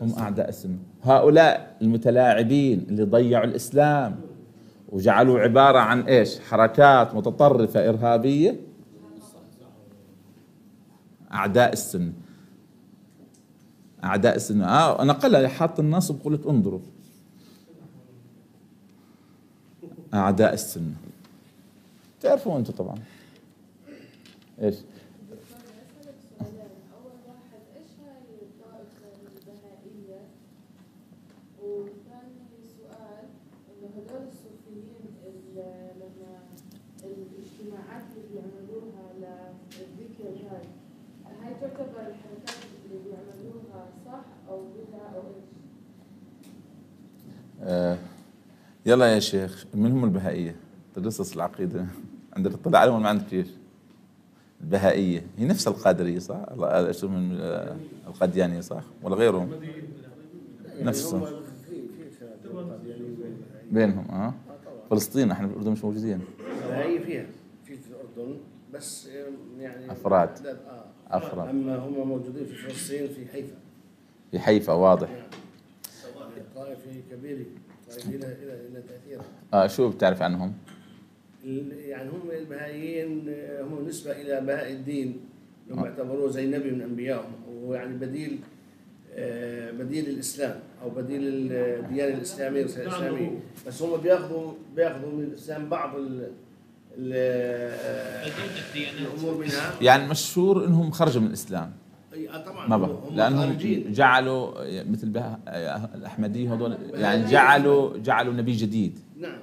هم أعداء السنة. هؤلاء المتلاعبين اللي ضيعوا الإسلام وجعلوا عبارة عن إيش؟ حركات متطرفة إرهابية. أعداء السنة. أعداء السنة. آه أنا قلها حاط النص بقول لك انظروا. أعداء السنة. تعرفوا أنتم طبعا إيش؟ آه يلا يا شيخ من هم البهائية تدرس العقيدة عندك اطلاع عليهم ما عندك كيف. البهائية. هي نفس القادرية صح؟ من آه، القاديانية صح؟ ولا غيرهم نفسهم بينهم آه. فلسطين إحنا في الاردن مش موجودين. هي فيها في في الأردن بس يعني أفراد. لا، آه. أفراد. أما هم موجودين في فلسطين في حيفا. في حيفا واضح. طائفة كبيرة طائفة لها لها لها تاثير آه شو بتعرف عنهم؟ يعني هم البهائيين آه، هم نسبة إلى بهاء الدين هم اعتبروه زي نبي من أنبيائهم ويعني بديل آه، بديل الإسلام أو بديل الديانة الإسلامية الإسلامية. بس هم بياخذوا بياخذوا من الإسلام بعض ال ال- آه، الأمور منها. يعني مشهور إنهم خرجوا من الإسلام. آه، طبعا. ما بقى. هم لأنهم خارجين. جعلوا مثل الاحمديه هذول يعني جعلوا جعلوا نبي جديد. نعم.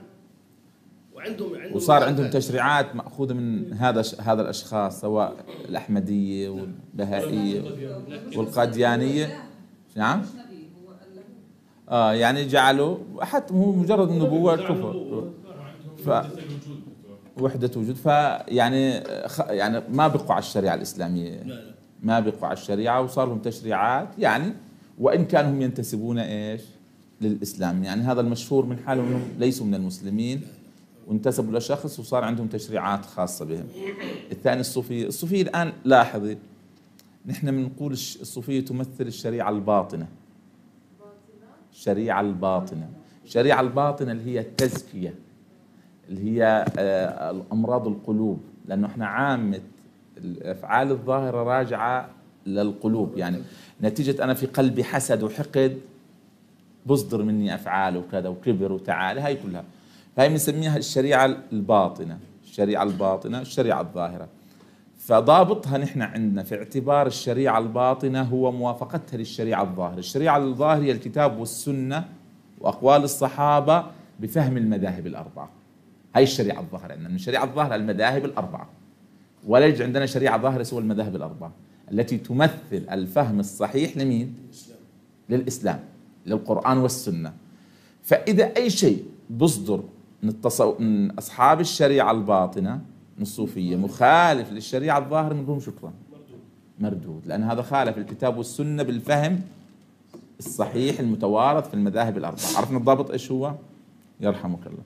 وعندهم عندهم وصار عندهم تشريعات مأخوذة من هذا هذا الأشخاص سواء الأحمدية والبهائية والقاديانية. نعم؟ مش نبي هو اللي هو آه يعني جعلوا حتى هو مجرد النبوه كفر. ف وحدة وجود. فيعني خ- يعني ما بقوا على الشريعة الإسلامية. لا لا. ما بقوا على الشريعة وصار لهم تشريعات. يعني وإن كانوا هم ينتسبون إيش؟ للإسلام. يعني هذا المشهور من حالهم ليسوا من المسلمين. وانتسبوا لشخص وصار عندهم تشريعات خاصة بهم. الثاني الصوفية الصوفية الآن لاحظي نحن بنقول الصوفية تمثل الشريعة الباطنة. الشريعة الباطنة. الشريعة الباطنة اللي هي التزكية اللي هي آه، الأمراض القلوب. لأنه إحنا عامة الأفعال الظاهرة راجعة للقلوب. يعني نتيجة أنا في قلبي حسد وحقد بصدر مني أفعال وكذا وكبر وتعالي هاي كلها. هاي بنسميها الشريعة الباطنة الشريعة الباطنة الشريعة الظاهرة. فضابطها نحن عندنا في اعتبار الشريعة الباطنة هو موافقتها للشريعة الظاهرة. الشريعة الظاهرة هي الكتاب والسنة وأقوال الصحابة بفهم المذاهب الأربعة. هاي الشريعة الظاهرة عندنا. من الشريعة الظاهرة المذاهب الأربعة. ولا يوجد عندنا شريعة ظاهرة سوى المذاهب الأربعة. التي تمثل الفهم الصحيح لمين؟ للإسلام. للقرآن والسنة. فإذا أي شيء بصدر من, التصو... من أصحاب الشريعة الباطنة من الصوفية مخالف للشريعة الظاهرة من لهم شكرا. مردود. لأن هذا خالف الكتاب والسنة بالفهم الصحيح المتوارث في المذاهب الأربعة. عرفنا الضابط إيش هو؟ يرحمك الله.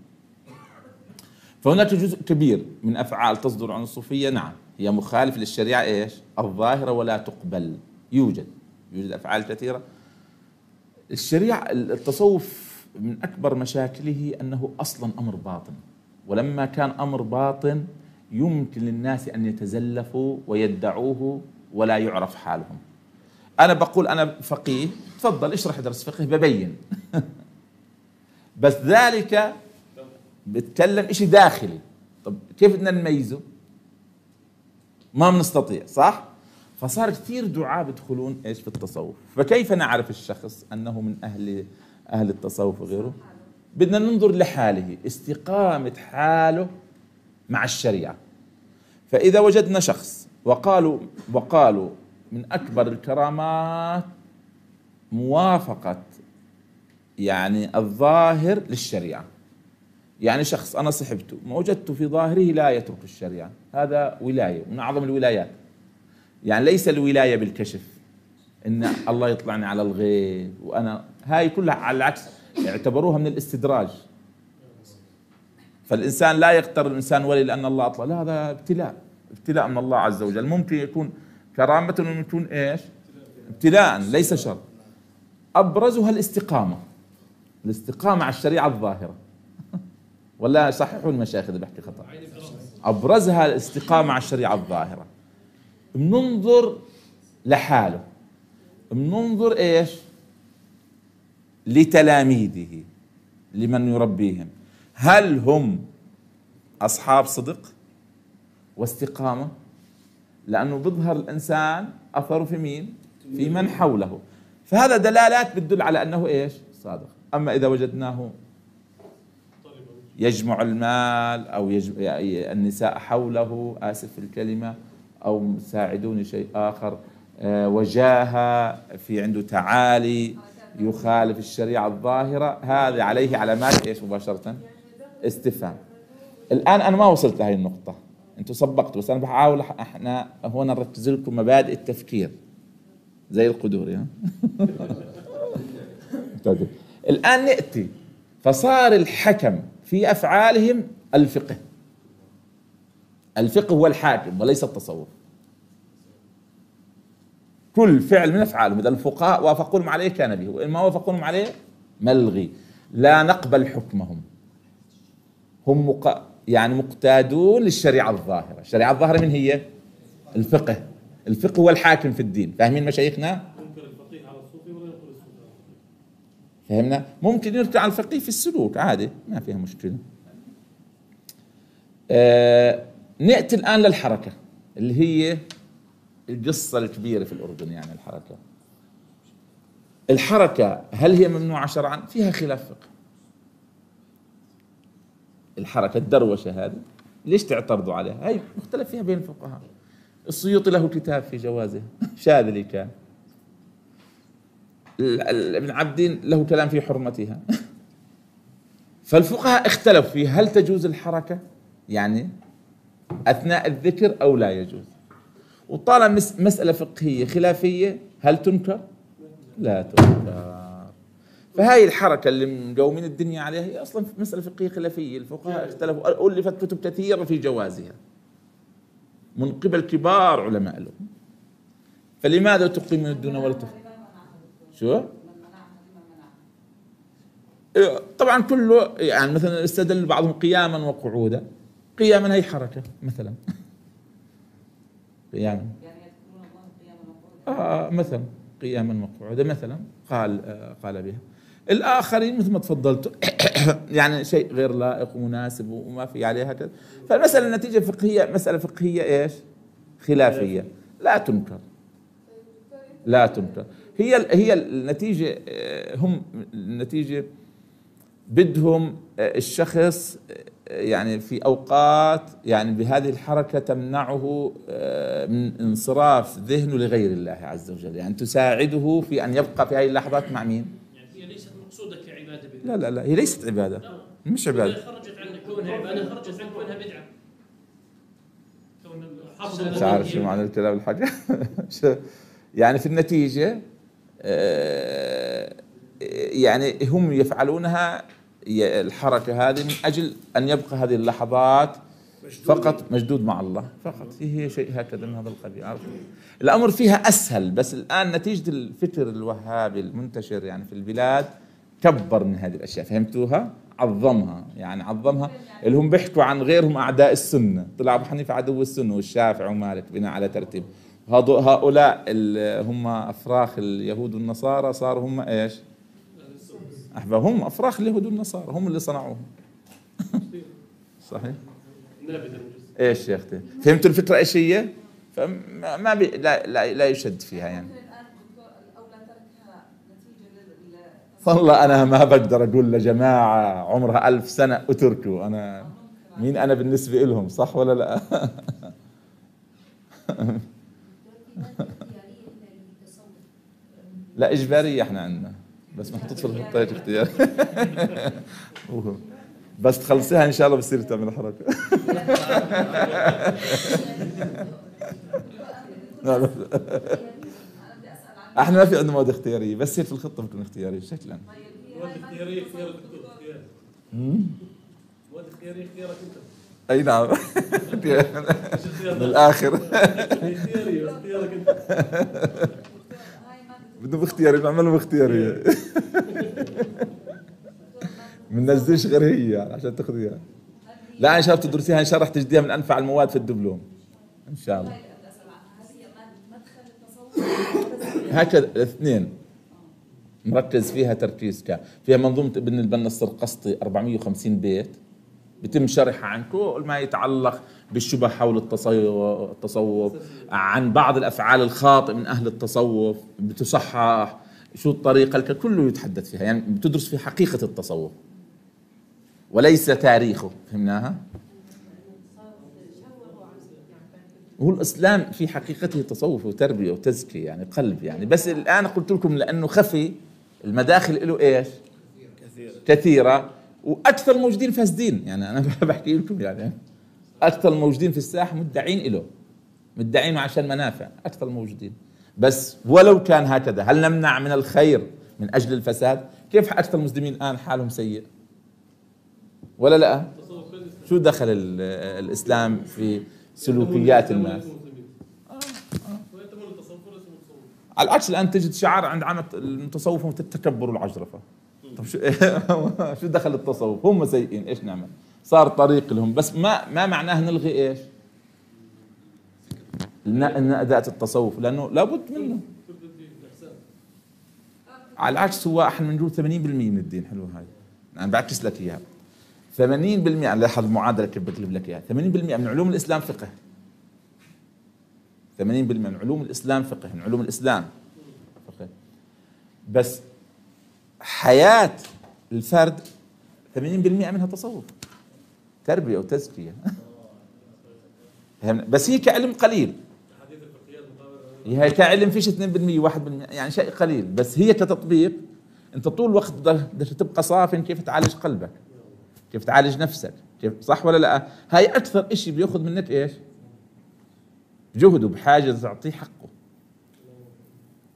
فهناك جزء كبير من أفعال تصدر عن الصوفية. نعم هي مخالف للشريعة إيش؟ الظاهرة ولا تقبل. يوجد. يوجد أفعال كثيرة. الشريعة التصوف من أكبر مشاكله أنه أصلا أمر باطن. ولما كان أمر باطن يمكن للناس أن يتزلفوا ويدعوه ولا يعرف حالهم. أنا بقول أنا فقيه تفضل اشرح درس فقه ببين. <laughs> بس ذلك بتكلم إشي داخلي. طب كيف بدنا نميزه؟ ما بنستطيع صح؟ فصار كثير دعاة بيدخلون إيش؟ في التصوف. فكيف نعرف الشخص أنه من أهل أهل التصوف وغيره بدنا ننظر لحاله استقامة حاله مع الشريعة. فإذا وجدنا شخص وقالوا وقالوا من أكبر الكرامات موافقة يعني الظاهر للشريعة. يعني شخص أنا صحبته ما وجدته في ظاهره لا يترك الشريعة. هذا ولاية من أعظم الولايات. يعني ليس الولاية بالكشف إن الله يطلعني على الغيب وأنا هاي كلها على العكس اعتبروها من الاستدراج. فالإنسان لا يغتر الإنسان ولي لأن الله أطلع. لا هذا ابتلاء ابتلاء من الله عز وجل. ممكن يكون كرامة ممكن يكون إيش؟ ابتلاء ليس شر. أبرزها الاستقامة. الاستقامة على الشريعة الظاهرة. <laughs> ولا صححوا المشايخ إذا بحكي خطأ. أبرزها الاستقامة على الشريعة الظاهرة. بننظر لحاله. بننظر إيش؟ لتلاميذه لمن يربيهم. هل هم أصحاب صدق واستقامة؟ لأنه بيظهر الإنسان أثره في مين؟ في من حوله. فهذا دلالات بتدل على أنه إيش؟ صادق. أما إذا وجدناه يجمع المال أو يجمع النساء حوله آسف الكلمة أو ساعدوني شيء آخر آه، وجاهه في عنده تعالي. يخالف الشريعة الظاهرة هذه عليه علامات إيش مباشرة؟ استفهام. الآن أنا ما وصلت لهي النقطة. أنتم سبقتوا بس أنا بحاول إحنا هون نركز لكم مبادئ التفكير. زي القدوري ها؟ <laughs> طيب. الآن نأتي. فصار الحكم في أفعالهم الفقه. الفقه هو الحاكم وليس التصوف. كل فعل من افعالهم اذا الفقهاء وافقونهم عليه كان به وإن ما وافقونهم عليه ملغي لا نقبل حكمهم هم مق... يعني مقتادون للشريعة الظاهرة، الشريعة الظاهرة من هي؟ الفقه الفقه هو الحاكم في الدين، فاهمين مشايخنا؟ فهمنا؟ ممكن يرجع الفقيه في السلوك عادي ما فيها مشكلة. آه نأتي الآن للحركة اللي هي القصة الكبيرة في الأردن يعني الحركة. الحركة هل هي ممنوعة شرعا؟ فيها خلاف فقه. الحركة الدروشة هذه ليش تعترضوا عليها؟ هي مختلف فيها بين الفقهاء. السيوطي له كتاب في جوازه شاذلي كان. ابن عبدين له كلام في حرمتها فالفقهاء اختلفوا في هل تجوز الحركة يعني أثناء الذكر أو لا يجوز وطالما مس- مسألة فقهية خلافية. هل تنكر؟ لا تنكر. فهاي الحركة اللي مقومين الدنيا عليها هي أصلا مسألة فقهية خلافية. الفقهاء اختلفوا. الفت كتب كثيرة في جوازها. من قبل كبار علماء لهم فلماذا تقيم من الدون ولا تخ... شو؟ إيه، طبعا كله يعني مثلا استدل بعضهم قياما وقعودا. قياما هي حركة مثلا. قياما. آه مثلا قياما وقعودا مثلا قال آه قال بها. الآخرين مثل ما تفضلت <coughs> يعني شيء غير لائق ومناسب وما في عليه هكذا. فالمسألة النتيجة فقهية مسألة فقهية إيش؟ خلافية. لا تنكر. لا تنكر. هي هي النتيجة آه، هم النتيجة بدهم آه، الشخص آه، يعني في أوقات يعني بهذه الحركة تمنعه آه، من انصراف ذهنه لغير الله عز وجل، يعني تساعده في أن يبقى في هذه اللحظات مع مين؟ يعني هي ليست مقصودة كعبادة بالله لا لا لا هي ليست عبادة. مش إذا عباده خرجت عن كونها عبادة خرجت عن كونها بدعة. كون مش عارف شو معنى الكلام <laughs> شو- يعني في النتيجة آه، يعني هم يفعلونها الحركة هذه من أجل أن يبقى هذه اللحظات فقط مجدود مع الله. فقط. هي شيء هكذا من هذا القبيل؟ الأمر فيها أسهل بس الآن نتيجة الفكر الوهابي المنتشر يعني في البلاد كبر من هذه الأشياء. فهمتوها؟ عظمها. يعني عظمها. اللي هم بيحكوا عن غيرهم أعداء السنة. طلع أبو حنيفة عدو السنة والشافعي ومالك بناء على ترتيب. هؤلاء اللي هم أفراخ اليهود والنصارى صاروا هم إيش؟ هم أفراخ اليهود والنصارى هم اللي صنعوهم. <laughs> صحيح؟ إيش يا أختي؟ فهمتوا الفكرة إيش هي؟ فما ما بي لا, لا لا يشد فيها يعني. والله أنا ما بقدر أقول لجماعه عمرها ألف سنة أتركوا. أنا مين أنا بالنسبة لهم صح ولا لا؟ <laughs> <laughs> لا إجبارية إحنا عندنا. بس محطوط في الخطه هيك اختيار <laughs> بس تخلصيها إن شاء الله بصير تعمل حركة. لا لا عن إحنا ما في عندنا مواد اختيارية بس هي في الخطة بتكون اختيارية شكلا مواد اختيارية اختيارك. اختيار مواد اختيارية اختيارك انت. أي نعم. <laughs> من الآخر. اختياري اختيارك انت. <laughs> بدهم اختياري بنعملهم اختيارية. <laughs> بننزلش غير هي يعني عشان تاخذيها لا إن شاء الله تدرسيها إن شاء الله رح تجديها من أنفع المواد في الدبلوم. إن شاء الله. هكذا الاثنين. مركز فيها تركيز كامل فيها منظومة ابن البنا السرقسطي 450 بيت. بتم شرحها عن كل ما يتعلق بالشبه حول التصو- التصوف عن بعض الأفعال الخاطئة من أهل التصوف بتصحح شو الطريقة كله يتحدث فيها. يعني بتدرس في حقيقة التصوف. وليس تاريخه. فهمناها؟ هو الإسلام في حقيقته تصوف وتربية وتزكية يعني قلب يعني. بس الآن قلت لكم لأنه خفي المداخل له إيش؟ كثير كثيرة. وأكثر الموجودين فاسدين. يعني أنا <laughs> بحكي لكم يعني. أكثر الموجودين في الساحة مدعين له مدعينه عشان منافع أكثر الموجودين بس ولو كان هكذا هل نمنع من الخير من أجل الفساد؟ كيف أكثر المسلمين الآن حالهم سيء؟ ولا لا؟ شو دخل ال- الإسلام في سلوكيات الناس؟ على العكس الآن تجد شعار عند عامة المتصوف التكبر والعجرفة طب شو <laughs> شو دخل التصوف هم سيئين إيش نعمل صار طريق لهم. بس ما ما معناه نلغي إيش؟ ان اداه التصوف. لأنه لابد منه. على العكس هو إحنا بنقول 80% من الدين. حلو هاي. أنا بعكس لك إياها. 80% لاحظ المعادلة كيف بكتب لك إياها. 80% من علوم الإسلام فقه. 80% من علوم الإسلام فقه. من علوم الإسلام فقه. بس حياة الفرد 80% منها تصوف. تربية وتزكيه فهمنا؟ بس هي كعلم قليل. هي كعلم فيش 2% 1% يعني شيء قليل. بس هي كتطبيق أنت طول الوقت بدك تبقى صافي كيف تعالج قلبك كيف تعالج نفسك كيف صح ولا لا؟ هاي أكثر إشي بيأخذ منك إيش؟ جهده بحاجة تعطيه حقه.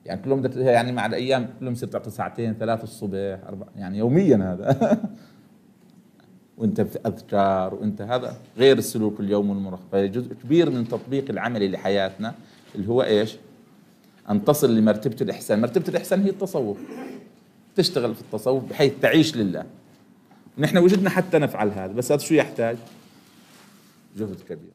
يعني كل يوم يعني مع الأيام كل يوم تعطي ساعتين ثلاث الصبح أربع يعني يوميا هذا. <laughs> وانت في اذكار وانت هذا غير السلوك اليوم المرخص جزء كبير من تطبيق العملي لحياتنا اللي هو إيش؟ أن تصل لمرتبة الإحسان، مرتبة الإحسان هي التصوف. تشتغل في التصوف بحيث تعيش لله. نحن وجدنا حتى نفعل هذا بس هذا شو يحتاج؟ جهد كبير.